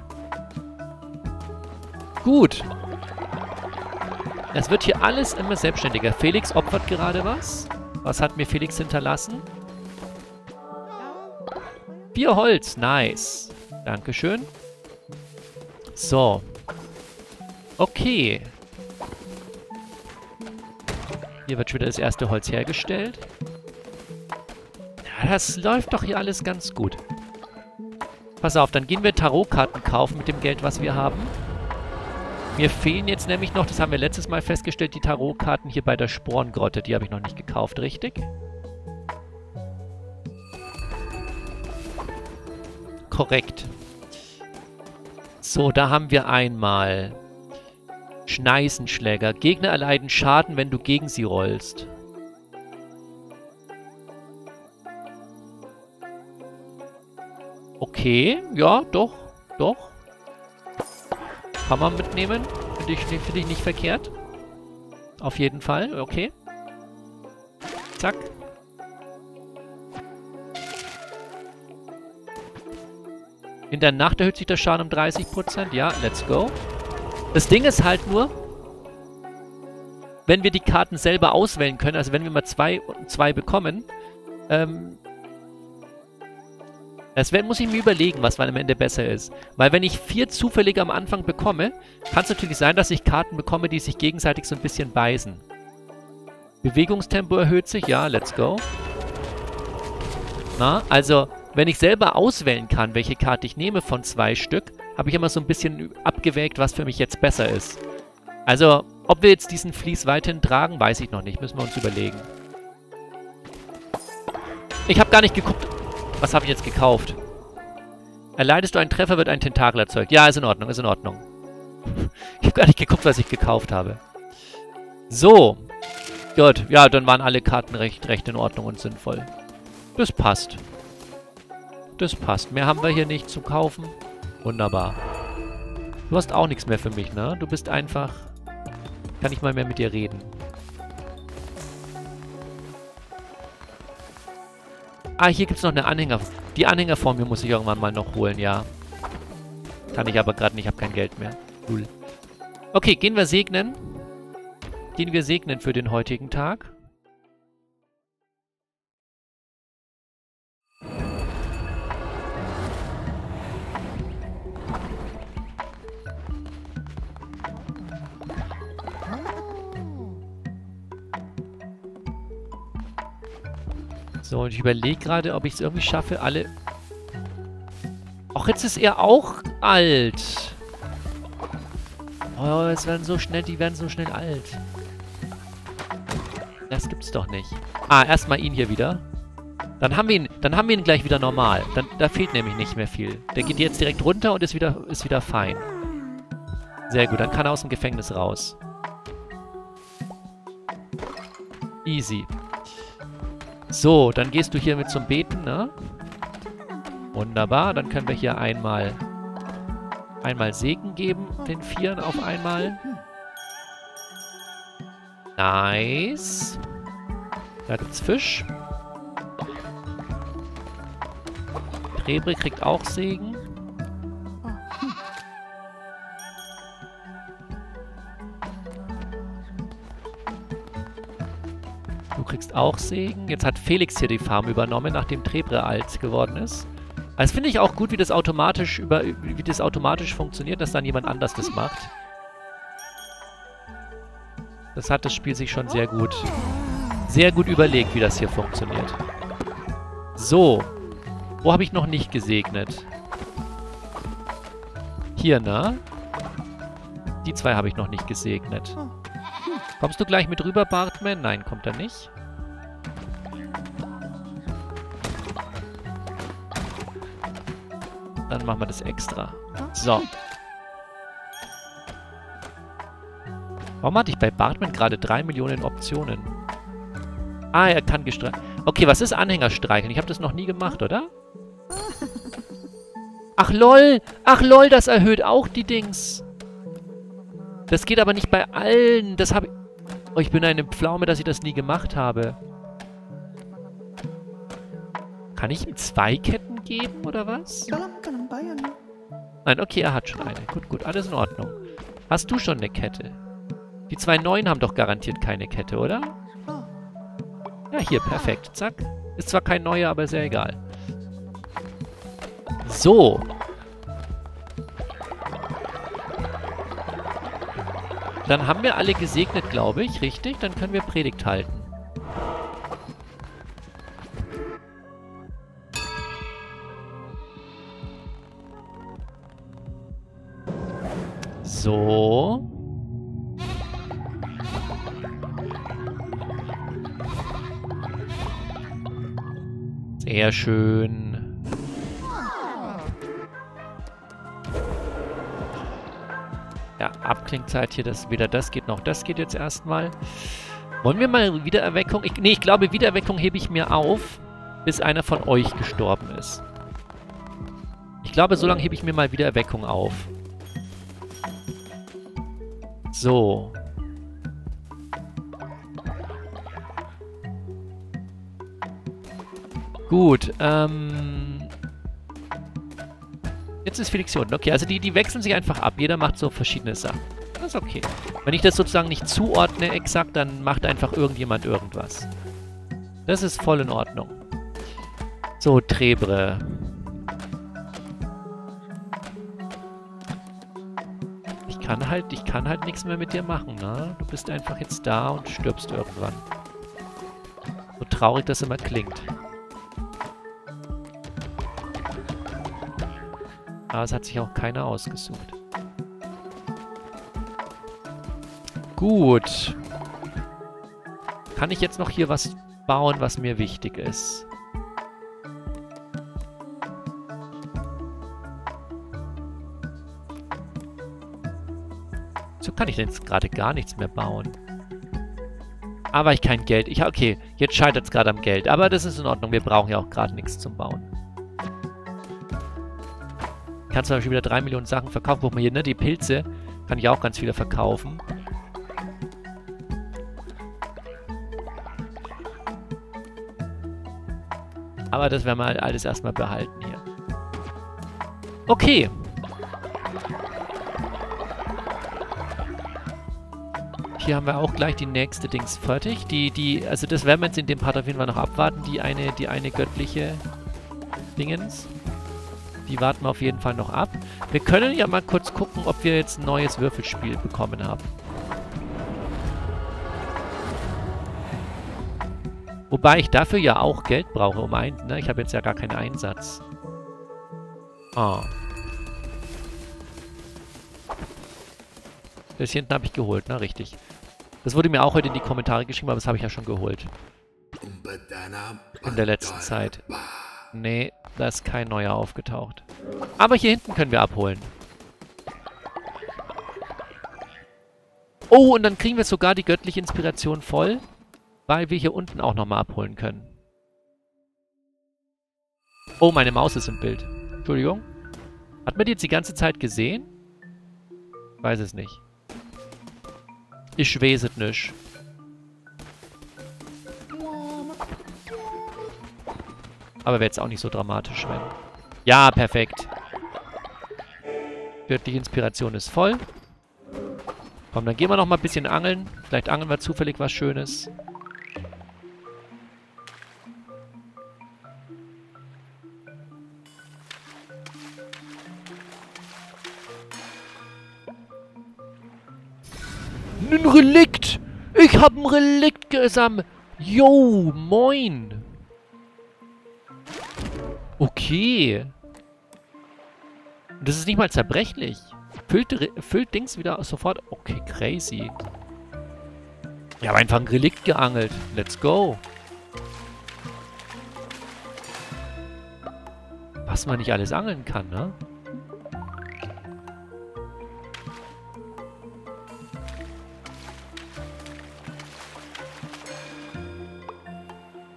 Gut. Es wird hier alles immer selbstständiger. Felix opfert gerade was. Was hat mir Felix hinterlassen? Vier Holz. Nice. Dankeschön. So. Okay. Hier wird schon wieder das erste Holz hergestellt. Das läuft doch hier alles ganz gut. Pass auf, dann gehen wir Tarotkarten kaufen mit dem Geld, was wir haben. Mir fehlen jetzt nämlich noch, das haben wir letztes Mal festgestellt, die Tarotkarten hier bei der Sporengrotte. Die habe ich noch nicht gekauft, richtig? Korrekt. So, da haben wir einmal Schneißenschläger. Gegner erleiden Schaden, wenn du gegen sie rollst. Okay, ja, doch, doch. Kann man mitnehmen. Finde ich, find ich nicht verkehrt. Auf jeden Fall, okay. Zack. In der Nacht erhöht sich der Schaden um 30%. Ja, let's go. Das Ding ist halt nur, wenn wir die Karten selber auswählen können, also wenn wir mal zwei, zwei bekommen, ähm, das muss ich mir überlegen, was am Ende besser ist. Weil wenn ich vier zufällige am Anfang bekomme, kann es natürlich sein, dass ich Karten bekomme, die sich gegenseitig so ein bisschen beißen. Bewegungstempo erhöht sich, ja, let's go. Na, also, wenn ich selber auswählen kann, welche Karte ich nehme von zwei Stück, habe ich immer so ein bisschen abgewägt, was für mich jetzt besser ist. Also, ob wir jetzt diesen Vlies weiterhin tragen, weiß ich noch nicht. Müssen wir uns überlegen. Ich habe gar nicht geguckt, was habe ich jetzt gekauft. Erleidest du einen Treffer, wird ein Tentakel erzeugt. Ja, ist in Ordnung, ist in Ordnung. ich habe gar nicht geguckt, was ich gekauft habe. So. Gut, ja, dann waren alle Karten recht, recht in Ordnung und sinnvoll. Das passt. Das passt. Mehr haben wir hier nicht zu kaufen. Wunderbar. Du hast auch nichts mehr für mich, ne? Du bist einfach... Kann ich mal mehr mit dir reden. Ah, hier gibt es noch eine Anhänger. Die Anhängerform hier muss ich irgendwann mal noch holen, ja. Kann ich aber gerade nicht, ich habe kein Geld mehr. Cool. Okay, gehen wir segnen. Gehen wir segnen für den heutigen Tag. Überlege gerade, ob ich es irgendwie schaffe, alle Och, jetzt ist er auch alt. Oh, es werden so schnell, die werden so schnell alt. Das gibt's doch nicht. Ah, erstmal ihn hier wieder. Dann haben wir ihn, dann haben wir ihn gleich wieder normal. Dann, da fehlt nämlich nicht mehr viel. Der geht jetzt direkt runter und ist wieder, ist wieder fein. Sehr gut, dann kann er aus dem Gefängnis raus. Easy. So, dann gehst du hier mit zum Beten, ne? Wunderbar, dann können wir hier einmal einmal Segen geben, den Vieren auf einmal. Nice. Da gibt's Fisch. Rebre kriegt auch Segen. Auch Segen. Jetzt hat Felix hier die Farm übernommen, nachdem Trebre alt geworden ist. Also finde ich auch gut, wie das automatisch über wie das automatisch funktioniert, dass dann jemand anders das macht. Das hat das Spiel sich schon sehr gut sehr gut überlegt, wie das hier funktioniert. So. Wo habe ich noch nicht gesegnet? Hier, ne? Die zwei habe ich noch nicht gesegnet. Kommst du gleich mit rüber, Bartman? Nein, kommt er nicht. Dann machen wir das extra. So. Warum hatte ich bei Bartman gerade 3 Millionen Optionen? Ah, er kann gestreichelt. Okay, was ist Anhänger streicheln? Ich habe das noch nie gemacht, oder? Ach lol! Ach lol, das erhöht auch die Dings. Das geht aber nicht bei allen. Das habe ich... Oh, ich bin eine Pflaume, dass ich das nie gemacht habe. Kann ich ihm zwei Ketten geben, oder was? Nein, okay, er hat schon eine. Gut, gut, alles in Ordnung. Hast du schon eine Kette? Die zwei neuen haben doch garantiert keine Kette, oder? Ja, hier, perfekt. Zack. Ist zwar kein neuer, aber sehr egal. So. Dann haben wir alle gesegnet, glaube ich. Richtig? Dann können wir Predigt halten. So. Sehr schön. Ja, Abklingzeit hier, das weder das geht noch das geht jetzt erstmal. Wollen wir mal Wiedererweckung? Ich, nee, ich glaube, Wiedererweckung hebe ich mir auf, bis einer von euch gestorben ist. Ich glaube, so lange hebe ich mir mal Wiedererweckung auf. So. Gut, ähm... Jetzt ist Felix hier unten. Okay, also die, die wechseln sich einfach ab. Jeder macht so verschiedene Sachen. Das ist okay. Wenn ich das sozusagen nicht zuordne exakt, dann macht einfach irgendjemand irgendwas. Das ist voll in Ordnung. So, Trebre. Kann halt, ich kann halt nichts mehr mit dir machen, ne? Du bist einfach jetzt da und stirbst irgendwann. So traurig das immer klingt. Aber es hat sich auch keiner ausgesucht. Gut. Kann ich jetzt noch hier was bauen, was mir wichtig ist? Kann ich jetzt gerade gar nichts mehr bauen. Aber ich kein Geld. Ich, okay, jetzt scheitert es gerade am Geld. Aber das ist in Ordnung. Wir brauchen ja auch gerade nichts zum Bauen kann zum Beispiel wieder 3 Millionen Sachen verkaufen. Guck mal hier, ne? Die Pilze kann ich auch ganz viele verkaufen. Aber das werden wir alles erstmal behalten hier. Okay. Hier haben wir auch gleich die nächste Dings fertig. Die, die, also das werden wir jetzt in dem Part auf jeden Fall noch abwarten. Die eine, die eine göttliche Dingens. Die warten wir auf jeden Fall noch ab. Wir können ja mal kurz gucken, ob wir jetzt ein neues Würfelspiel bekommen haben. Wobei ich dafür ja auch Geld brauche, um ein... Ne? Ich habe jetzt ja gar keinen Einsatz. Ah. Das hier hinten habe ich geholt, na richtig. Das wurde mir auch heute in die Kommentare geschrieben, aber das habe ich ja schon geholt. In der letzten Zeit. Nee, da ist kein neuer aufgetaucht. Aber hier hinten können wir abholen. Oh, und dann kriegen wir sogar die göttliche Inspiration voll, weil wir hier unten auch nochmal abholen können. Oh, meine Maus ist im Bild. Entschuldigung. Hat man die jetzt die ganze Zeit gesehen? Weiß es nicht. Ich weiß es nicht. Aber wäre jetzt auch nicht so dramatisch, wenn... Ja, perfekt. Die Inspiration ist voll. Komm, dann gehen wir noch mal ein bisschen angeln. Vielleicht angeln wir zufällig was Schönes. Ein Relikt! Ich hab ein Relikt gesammelt! Yo, moin! Okay. Das ist nicht mal zerbrechlich. Füllt, füllt Dings wieder sofort. Okay, crazy. Wir haben einfach ein Relikt geangelt. Let's go. Was man nicht alles angeln kann, ne?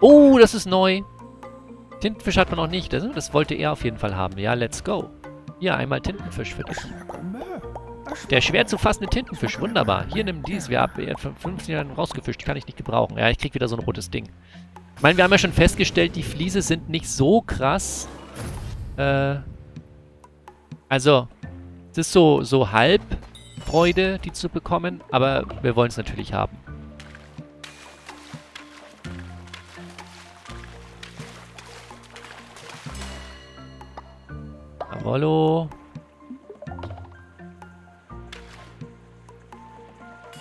Oh, das ist neu. Tintenfisch hat man noch nicht. Das, das wollte er auf jeden Fall haben. Ja, let's go. Hier, einmal Tintenfisch für dich. Der schwer zu fassende Tintenfisch. Wunderbar. Hier, nimm dies. Wir haben vor 15 Jahren rausgefischt. Kann ich nicht gebrauchen. Ja, ich krieg wieder so ein rotes Ding. Ich meine, wir haben ja schon festgestellt, die Fliese sind nicht so krass. Äh, also, es ist so, so halb Freude, die zu bekommen. Aber wir wollen es natürlich haben. Jawollo.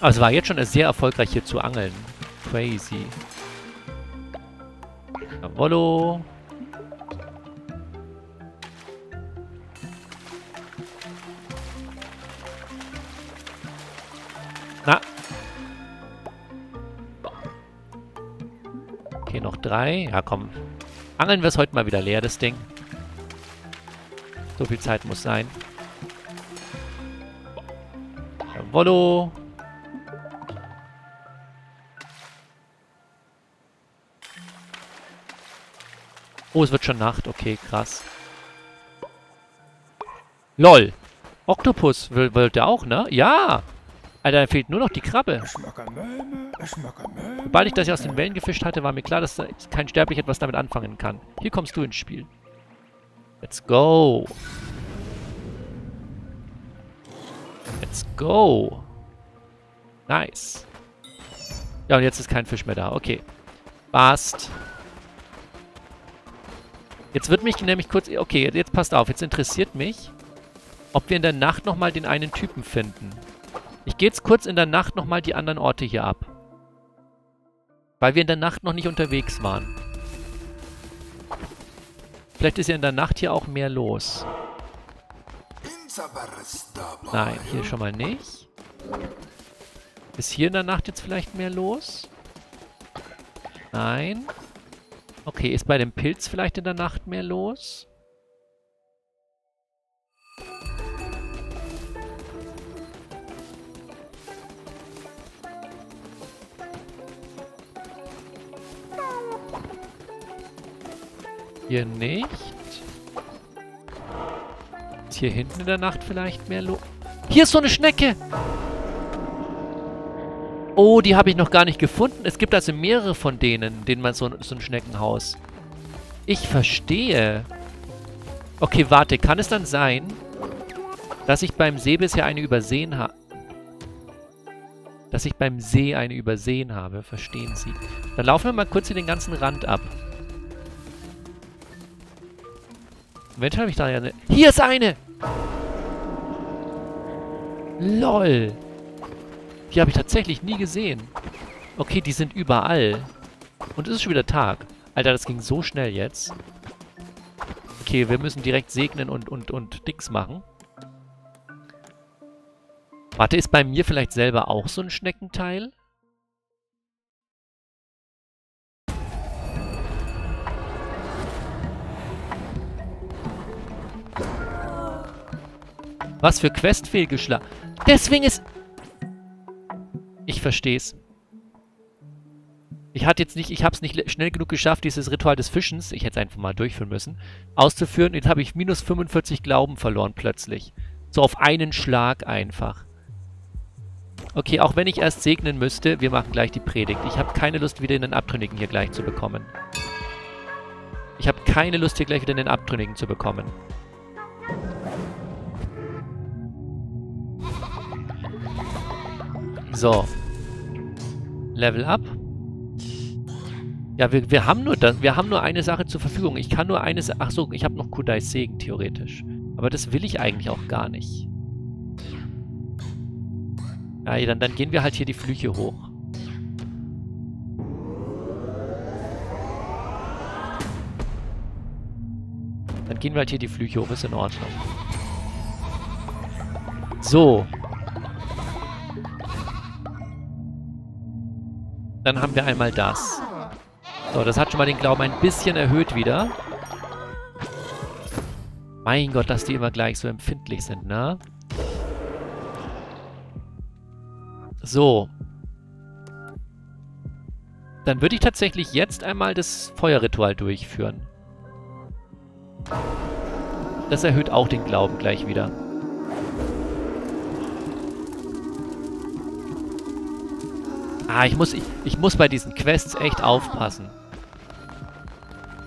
Aber es war jetzt schon sehr erfolgreich hier zu angeln. Crazy. Jawollo. Na. Okay, noch drei. Ja, komm. Angeln wir es heute mal wieder leer, das Ding. So viel Zeit muss sein. Jawollo. Oh, es wird schon Nacht. Okay, krass. LOL. Oktopus wollte der auch, ne? Ja! Alter, da fehlt nur noch die Krabbe. Sobald ich das hier aus den Wellen gefischt hatte, war mir klar, dass kein Sterblich etwas damit anfangen kann. Hier kommst du ins Spiel. Let's go. Let's go. Nice. Ja, und jetzt ist kein Fisch mehr da. Okay. Passt. Jetzt wird mich nämlich kurz... Okay, jetzt passt auf. Jetzt interessiert mich, ob wir in der Nacht nochmal den einen Typen finden. Ich gehe jetzt kurz in der Nacht nochmal die anderen Orte hier ab. Weil wir in der Nacht noch nicht unterwegs waren. Vielleicht ist ja in der Nacht hier auch mehr los. Nein, hier schon mal nicht. Ist hier in der Nacht jetzt vielleicht mehr los? Nein. Okay, ist bei dem Pilz vielleicht in der Nacht mehr los? Hier nicht. Ist hier hinten in der Nacht vielleicht mehr los? Hier ist so eine Schnecke! Oh, die habe ich noch gar nicht gefunden. Es gibt also mehrere von denen, denen man so, so ein Schneckenhaus. Ich verstehe. Okay, warte. Kann es dann sein, dass ich beim See bisher eine übersehen habe? Dass ich beim See eine übersehen habe. Verstehen Sie. Dann laufen wir mal kurz hier den ganzen Rand ab. Mensch, habe ich da ja eine... Hier ist eine! LOL. Die habe ich tatsächlich nie gesehen. Okay, die sind überall. Und es ist schon wieder Tag. Alter, das ging so schnell jetzt. Okay, wir müssen direkt segnen und, und, und Dings machen. Warte, ist bei mir vielleicht selber auch so ein Schneckenteil? Was für Quest fehlgeschlagen. Deswegen ist... Ich versteh's. Ich hatte jetzt nicht, ich habe nicht schnell genug geschafft, dieses Ritual des Fischens, ich hätte es einfach mal durchführen müssen, auszuführen. Jetzt habe ich minus 45 Glauben verloren plötzlich. So auf einen Schlag einfach. Okay, auch wenn ich erst segnen müsste, wir machen gleich die Predigt. Ich habe keine Lust, wieder in den Abtrünnigen hier gleich zu bekommen. Ich habe keine Lust, hier gleich wieder in den Abtrünnigen zu bekommen. So. Level up. Ja, wir, wir haben nur das, wir haben nur eine Sache zur Verfügung. Ich kann nur eine Sache. Ach so, ich habe noch Kudais Segen, theoretisch. Aber das will ich eigentlich auch gar nicht. Ja, dann, dann gehen wir halt hier die Flüche hoch. Dann gehen wir halt hier die Flüche hoch, ist in Ordnung. So. Dann haben wir einmal das. So, das hat schon mal den Glauben ein bisschen erhöht wieder. Mein Gott, dass die immer gleich so empfindlich sind, ne? So. Dann würde ich tatsächlich jetzt einmal das Feuerritual durchführen. Das erhöht auch den Glauben gleich wieder. Ah, ich muss, ich, ich muss bei diesen Quests echt aufpassen.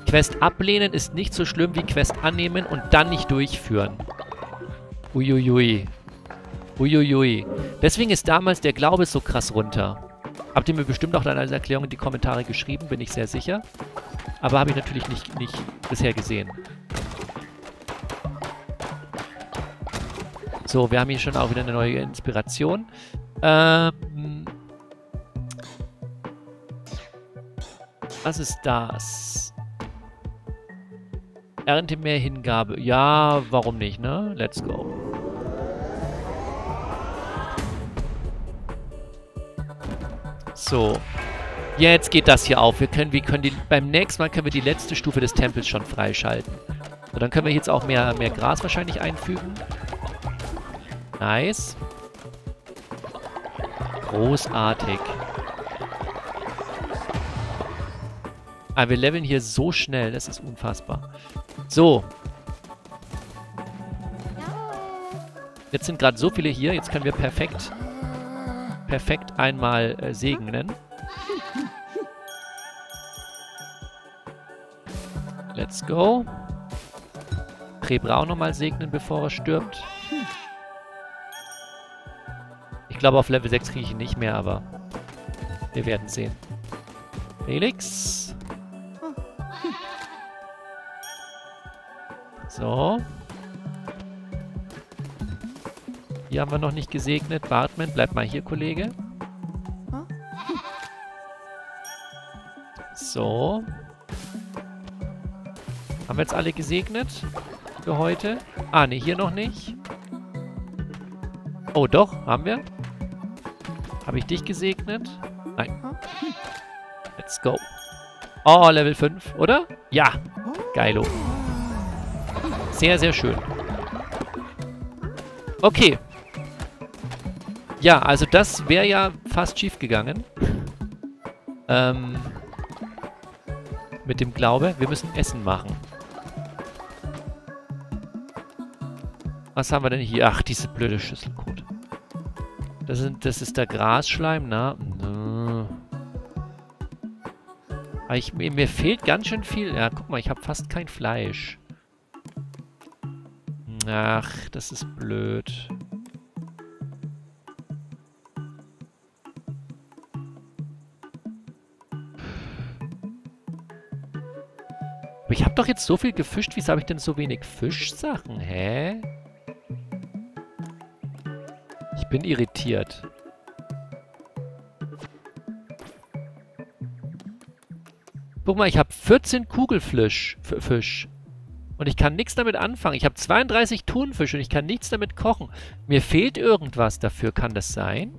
Quest ablehnen ist nicht so schlimm wie Quest annehmen und dann nicht durchführen. Uiuiui. Uiuiui. Deswegen ist damals der Glaube so krass runter. Habt ihr mir bestimmt auch als Erklärung in die Kommentare geschrieben, bin ich sehr sicher. Aber habe ich natürlich nicht, nicht bisher gesehen. So, wir haben hier schon auch wieder eine neue Inspiration. Ähm, Was ist das? Ernte mehr Hingabe. Ja, warum nicht, ne? Let's go. So. Jetzt geht das hier auf. Wir können, wir können die, beim nächsten Mal können wir die letzte Stufe des Tempels schon freischalten. So, dann können wir jetzt auch mehr, mehr Gras wahrscheinlich einfügen. Nice. Großartig. Ah, wir leveln hier so schnell. Das ist unfassbar. So. Jetzt sind gerade so viele hier. Jetzt können wir perfekt, perfekt einmal äh, segnen. Let's go. Rebra auch nochmal segnen, bevor er stirbt. Ich glaube, auf Level 6 kriege ich ihn nicht mehr, aber wir werden sehen. Felix. So. Hier haben wir noch nicht gesegnet. Bartman, bleib mal hier, Kollege. So. Haben wir jetzt alle gesegnet? Für heute? Ah, ne, hier noch nicht. Oh, doch, haben wir. Habe ich dich gesegnet? Nein. Let's go. Oh, Level 5, oder? Ja. Geilo. Sehr, sehr schön. Okay. Ja, also das wäre ja fast schief gegangen. Ähm, mit dem Glaube, wir müssen Essen machen. Was haben wir denn hier? Ach, diese blöde Schüsselcode. Das, das ist der Grasschleim, na? Nö. Ich, mir, mir fehlt ganz schön viel. Ja, guck mal, ich habe fast kein Fleisch. Ach, das ist blöd. Aber ich habe doch jetzt so viel gefischt. Wieso habe ich denn so wenig Fischsachen? Hä? Ich bin irritiert. Guck mal, ich habe 14 Kugelfisch. Fisch. Und ich kann nichts damit anfangen. Ich habe 32 Thunfische und ich kann nichts damit kochen. Mir fehlt irgendwas dafür. Kann das sein?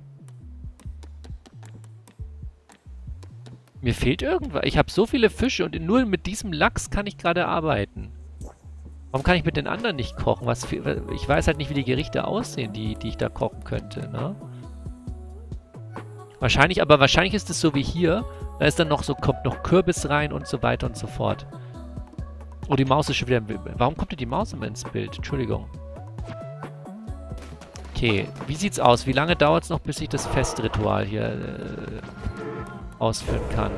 Mir fehlt irgendwas. Ich habe so viele Fische und nur mit diesem Lachs kann ich gerade arbeiten. Warum kann ich mit den anderen nicht kochen? Was ich weiß halt nicht, wie die Gerichte aussehen, die, die ich da kochen könnte, ne? Wahrscheinlich, aber wahrscheinlich ist es so wie hier. Da ist dann noch so, kommt noch Kürbis rein und so weiter und so fort. Oh, die Maus ist schon wieder im Bild. Warum kommt denn die Maus immer ins Bild? Entschuldigung. Okay, wie sieht's aus? Wie lange dauert es noch, bis ich das Festritual hier äh, ausführen kann?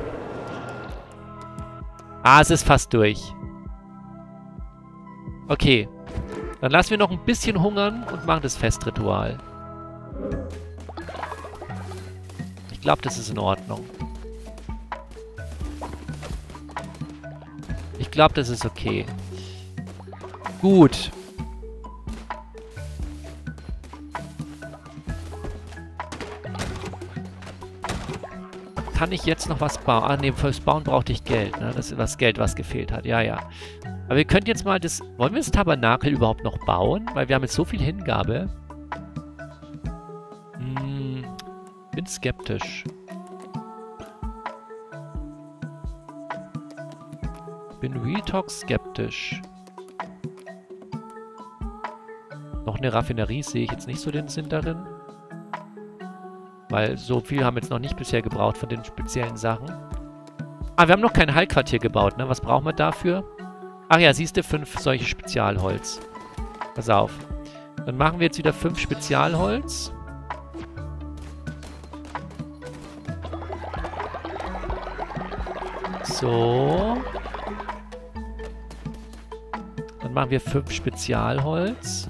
Ah, es ist fast durch. Okay. Dann lassen wir noch ein bisschen hungern und machen das Festritual. Ich glaube, das ist in Ordnung. Glaube, das ist okay. Gut. Kann ich jetzt noch was bauen? Ah, ne, fürs Bauen brauchte ich Geld. Ne? Das ist das Geld, was gefehlt hat. Ja, ja. Aber wir können jetzt mal das... Wollen wir das Tabernakel überhaupt noch bauen? Weil wir haben jetzt so viel Hingabe. Hm, bin skeptisch. Bin Real Talk skeptisch. Noch eine Raffinerie sehe ich jetzt nicht so den Sinn darin. Weil so viel haben wir jetzt noch nicht bisher gebraucht von den speziellen Sachen. Ah, wir haben noch kein Heilquartier gebaut, ne? Was brauchen wir dafür? Ach ja, siehst du, fünf solche Spezialholz. Pass auf. Dann machen wir jetzt wieder fünf Spezialholz. So. Machen wir fünf Spezialholz.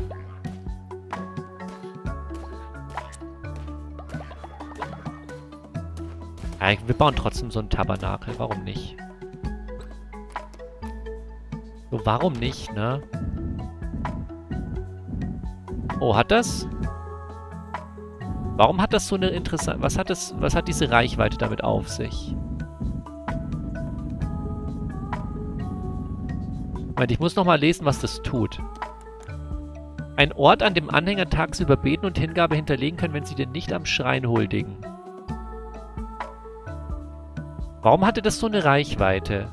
Wir bauen trotzdem so ein Tabernakel. Warum nicht? So, warum nicht, ne? Oh, hat das? Warum hat das so eine interessante... Was hat das... Was hat diese Reichweite damit auf sich? Moment, ich muss nochmal lesen, was das tut. Ein Ort, an dem Anhänger tagsüber beten und Hingabe hinterlegen können, wenn sie denn nicht am Schrein huldigen. Warum hatte das so eine Reichweite?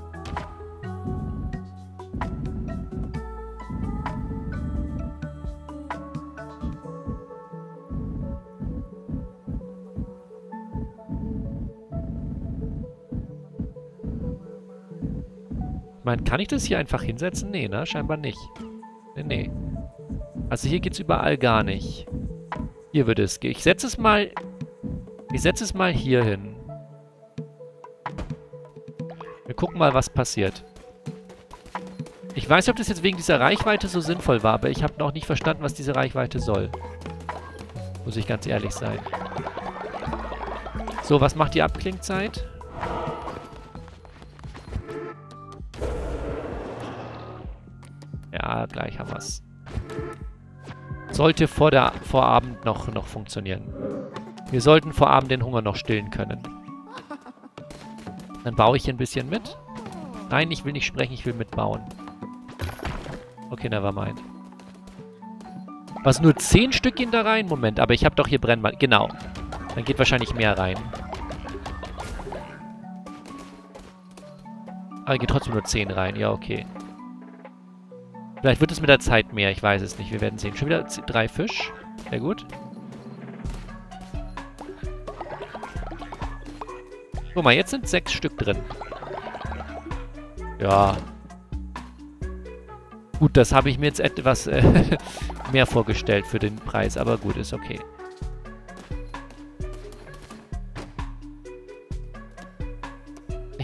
Meine, kann ich das hier einfach hinsetzen? Nee, ne? Scheinbar nicht. Nee, nee. Also hier geht's überall gar nicht. Hier würde es gehen. Ich setze es mal... Ich setze es mal hier hin. Wir gucken mal, was passiert. Ich weiß nicht, ob das jetzt wegen dieser Reichweite so sinnvoll war, aber ich habe noch nicht verstanden, was diese Reichweite soll. Muss ich ganz ehrlich sein. So, was macht die Abklingzeit? Gleich haben wir es. Sollte vor der Vorabend noch, noch funktionieren. Wir sollten vor Abend den Hunger noch stillen können. Dann baue ich hier ein bisschen mit. Nein, ich will nicht sprechen, ich will mitbauen. Okay, nevermind. Was, nur 10 Stück gehen da rein? Moment, aber ich habe doch hier Brennmal. Genau. Dann geht wahrscheinlich mehr rein. Aber geht trotzdem nur 10 rein. Ja, okay. Vielleicht wird es mit der Zeit mehr, ich weiß es nicht. Wir werden sehen. Schon wieder drei Fisch. Sehr gut. Guck mal, jetzt sind sechs Stück drin. Ja. Gut, das habe ich mir jetzt etwas äh, mehr vorgestellt für den Preis, aber gut, ist okay.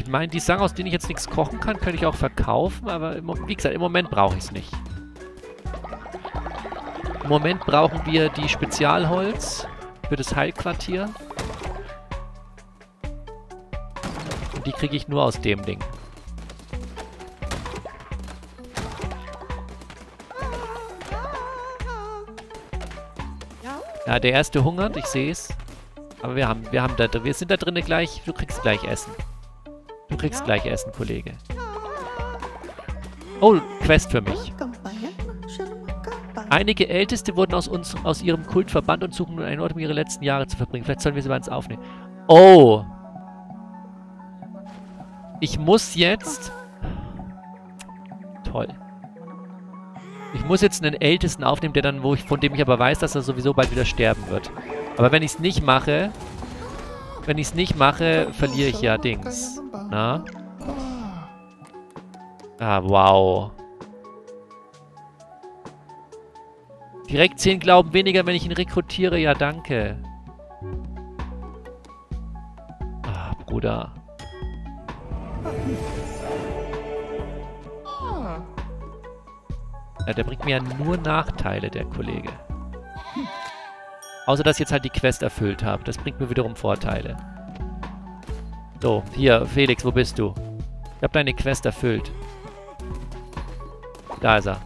Ich meine, die Sachen, aus denen ich jetzt nichts kochen kann, könnte ich auch verkaufen, aber im, wie gesagt, im Moment brauche ich es nicht. Im Moment brauchen wir die Spezialholz für das Heilquartier. Und die kriege ich nur aus dem Ding. Ja, der erste hungert, ich sehe es. Aber wir haben, wir haben da, wir sind da drinnen gleich, du kriegst gleich Essen. Du kriegst gleich Essen, Kollege. Oh, Quest für mich. Einige Älteste wurden aus uns aus ihrem Kult verbannt und suchen nun einen Ort, um ihre letzten Jahre zu verbringen. Vielleicht sollen wir sie bei uns aufnehmen. Oh. Ich muss jetzt... Toll. Ich muss jetzt einen Ältesten aufnehmen, der dann, wo ich, von dem ich aber weiß, dass er sowieso bald wieder sterben wird. Aber wenn ich es nicht mache, wenn ich es nicht mache, verliere ich ja Dings. Na? Ah, wow. Direkt 10 Glauben weniger, wenn ich ihn rekrutiere. Ja, danke. Ah, Bruder. Ja, der bringt mir ja nur Nachteile, der Kollege. Außer, dass ich jetzt halt die Quest erfüllt habe. Das bringt mir wiederum Vorteile. So, hier, Felix, wo bist du? Ich habe deine Quest erfüllt. Da ist er.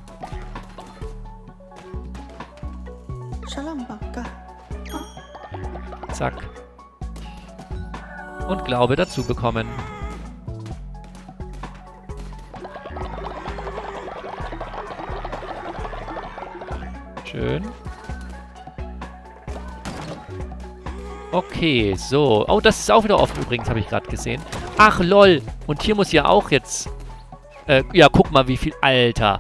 Zack. Und Glaube dazu bekommen. Schön. Okay, so. Oh, das ist auch wieder offen übrigens, habe ich gerade gesehen. Ach, lol. Und hier muss ja auch jetzt... Äh, ja, guck mal, wie viel... Alter.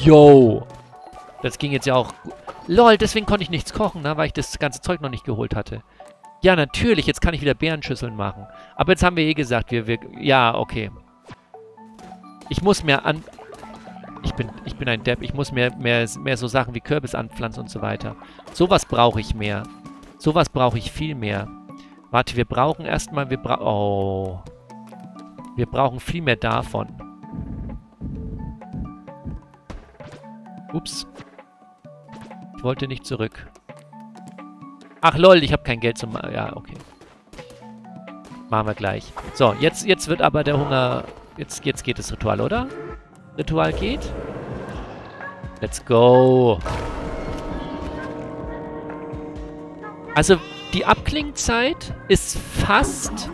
Yo. Das ging jetzt ja auch... Lol, deswegen konnte ich nichts kochen, ne? Weil ich das ganze Zeug noch nicht geholt hatte. Ja, natürlich. Jetzt kann ich wieder Bärenschüsseln machen. Aber jetzt haben wir eh gesagt, wir... wir ja, okay. Ich muss mehr an ich bin, ich bin ein Depp. Ich muss mehr, mehr, mehr so Sachen wie Kürbis anpflanzen und so weiter. Sowas brauche ich mehr. Sowas brauche ich viel mehr. Warte, wir brauchen erstmal, wir brauchen, oh. Wir brauchen viel mehr davon. Ups. Ich wollte nicht zurück. Ach lol, ich habe kein Geld zum... Ja, okay. Machen wir gleich. So, jetzt, jetzt wird aber der Hunger... Jetzt, jetzt geht das Ritual, oder? Ritual geht. Let's go. Also, die Abklingzeit ist fast,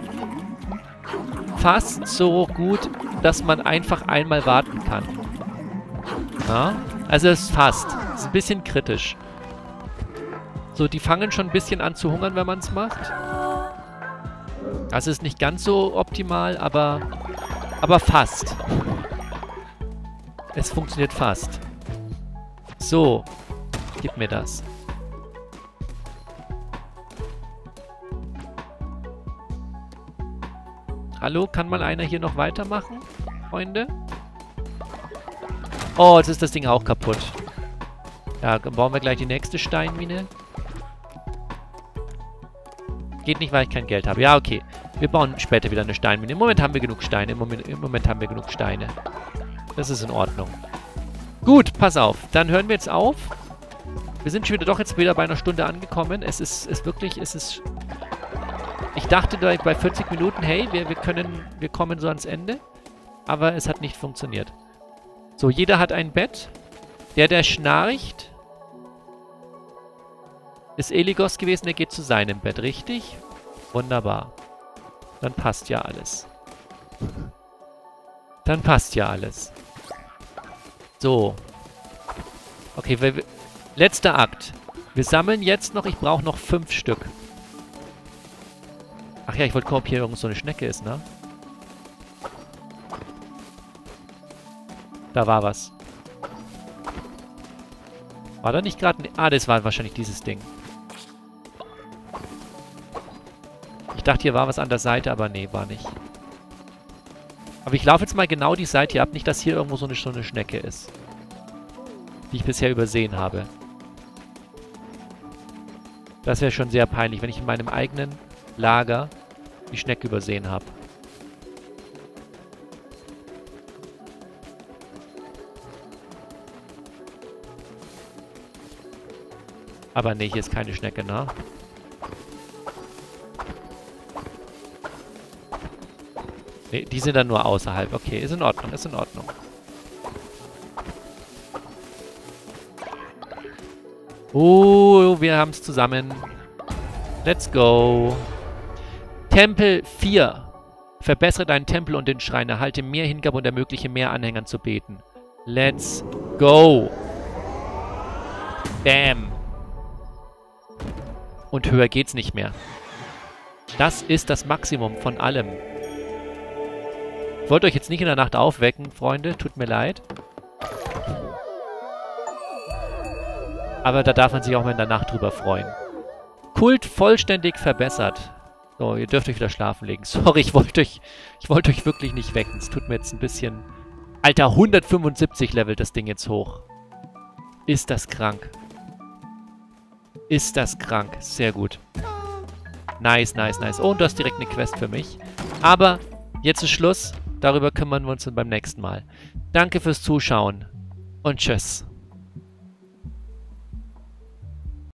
fast so gut, dass man einfach einmal warten kann. Ja? Also, es ist fast. Ist ein bisschen kritisch. So, die fangen schon ein bisschen an zu hungern, wenn man es macht. Also, ist nicht ganz so optimal, aber, aber fast. Es funktioniert fast. So. Gib mir das. Hallo, kann mal einer hier noch weitermachen, Freunde? Oh, jetzt ist das Ding auch kaputt. Ja, bauen wir gleich die nächste Steinmine. Geht nicht, weil ich kein Geld habe. Ja, okay. Wir bauen später wieder eine Steinmine. Im Moment haben wir genug Steine. Im Moment, im Moment haben wir genug Steine. Das ist in Ordnung. Gut, pass auf. Dann hören wir jetzt auf. Wir sind schon wieder doch jetzt wieder bei einer Stunde angekommen. Es ist, ist wirklich, es ist... Ich dachte bei 40 Minuten, hey, wir, wir können, wir kommen so ans Ende. Aber es hat nicht funktioniert. So, jeder hat ein Bett. Der, der schnarcht, ist Eligos gewesen, der geht zu seinem Bett, richtig? Wunderbar. Dann passt ja alles. Dann passt ja alles. So. Okay, wir, letzter Akt. Wir sammeln jetzt noch, ich brauche noch fünf Stück. Ach ja, ich wollte gucken, ob hier irgend so eine Schnecke ist, ne? Da war was. War da nicht gerade... Ah, das war wahrscheinlich dieses Ding. Ich dachte, hier war was an der Seite, aber nee, war nicht. Aber ich laufe jetzt mal genau die Seite hier ab. Nicht, dass hier irgendwo so eine, so eine Schnecke ist. Die ich bisher übersehen habe. Das wäre schon sehr peinlich, wenn ich in meinem eigenen Lager die Schnecke übersehen habe. Aber nee, hier ist keine Schnecke, ne? Ne, die sind dann nur außerhalb. Okay, ist in Ordnung, ist in Ordnung. Oh, wir haben es zusammen. Let's go. Tempel 4. Verbessere deinen Tempel und den Schrein. Erhalte mehr Hingabe und ermögliche mehr Anhängern zu beten. Let's go. Bam. Und höher geht's nicht mehr. Das ist das Maximum von allem. Ich wollte euch jetzt nicht in der Nacht aufwecken, Freunde. Tut mir leid. Aber da darf man sich auch mal in der Nacht drüber freuen. Kult vollständig verbessert. So, ihr dürft euch wieder schlafen legen. Sorry, ich wollte euch, ich wollte euch wirklich nicht wecken. Es tut mir jetzt ein bisschen... Alter, 175 Level das Ding jetzt hoch. Ist das krank. Ist das krank. Sehr gut. Nice, nice, nice. Oh, und du hast direkt eine Quest für mich. Aber jetzt ist Schluss. Darüber kümmern wir uns dann beim nächsten Mal. Danke fürs Zuschauen und tschüss.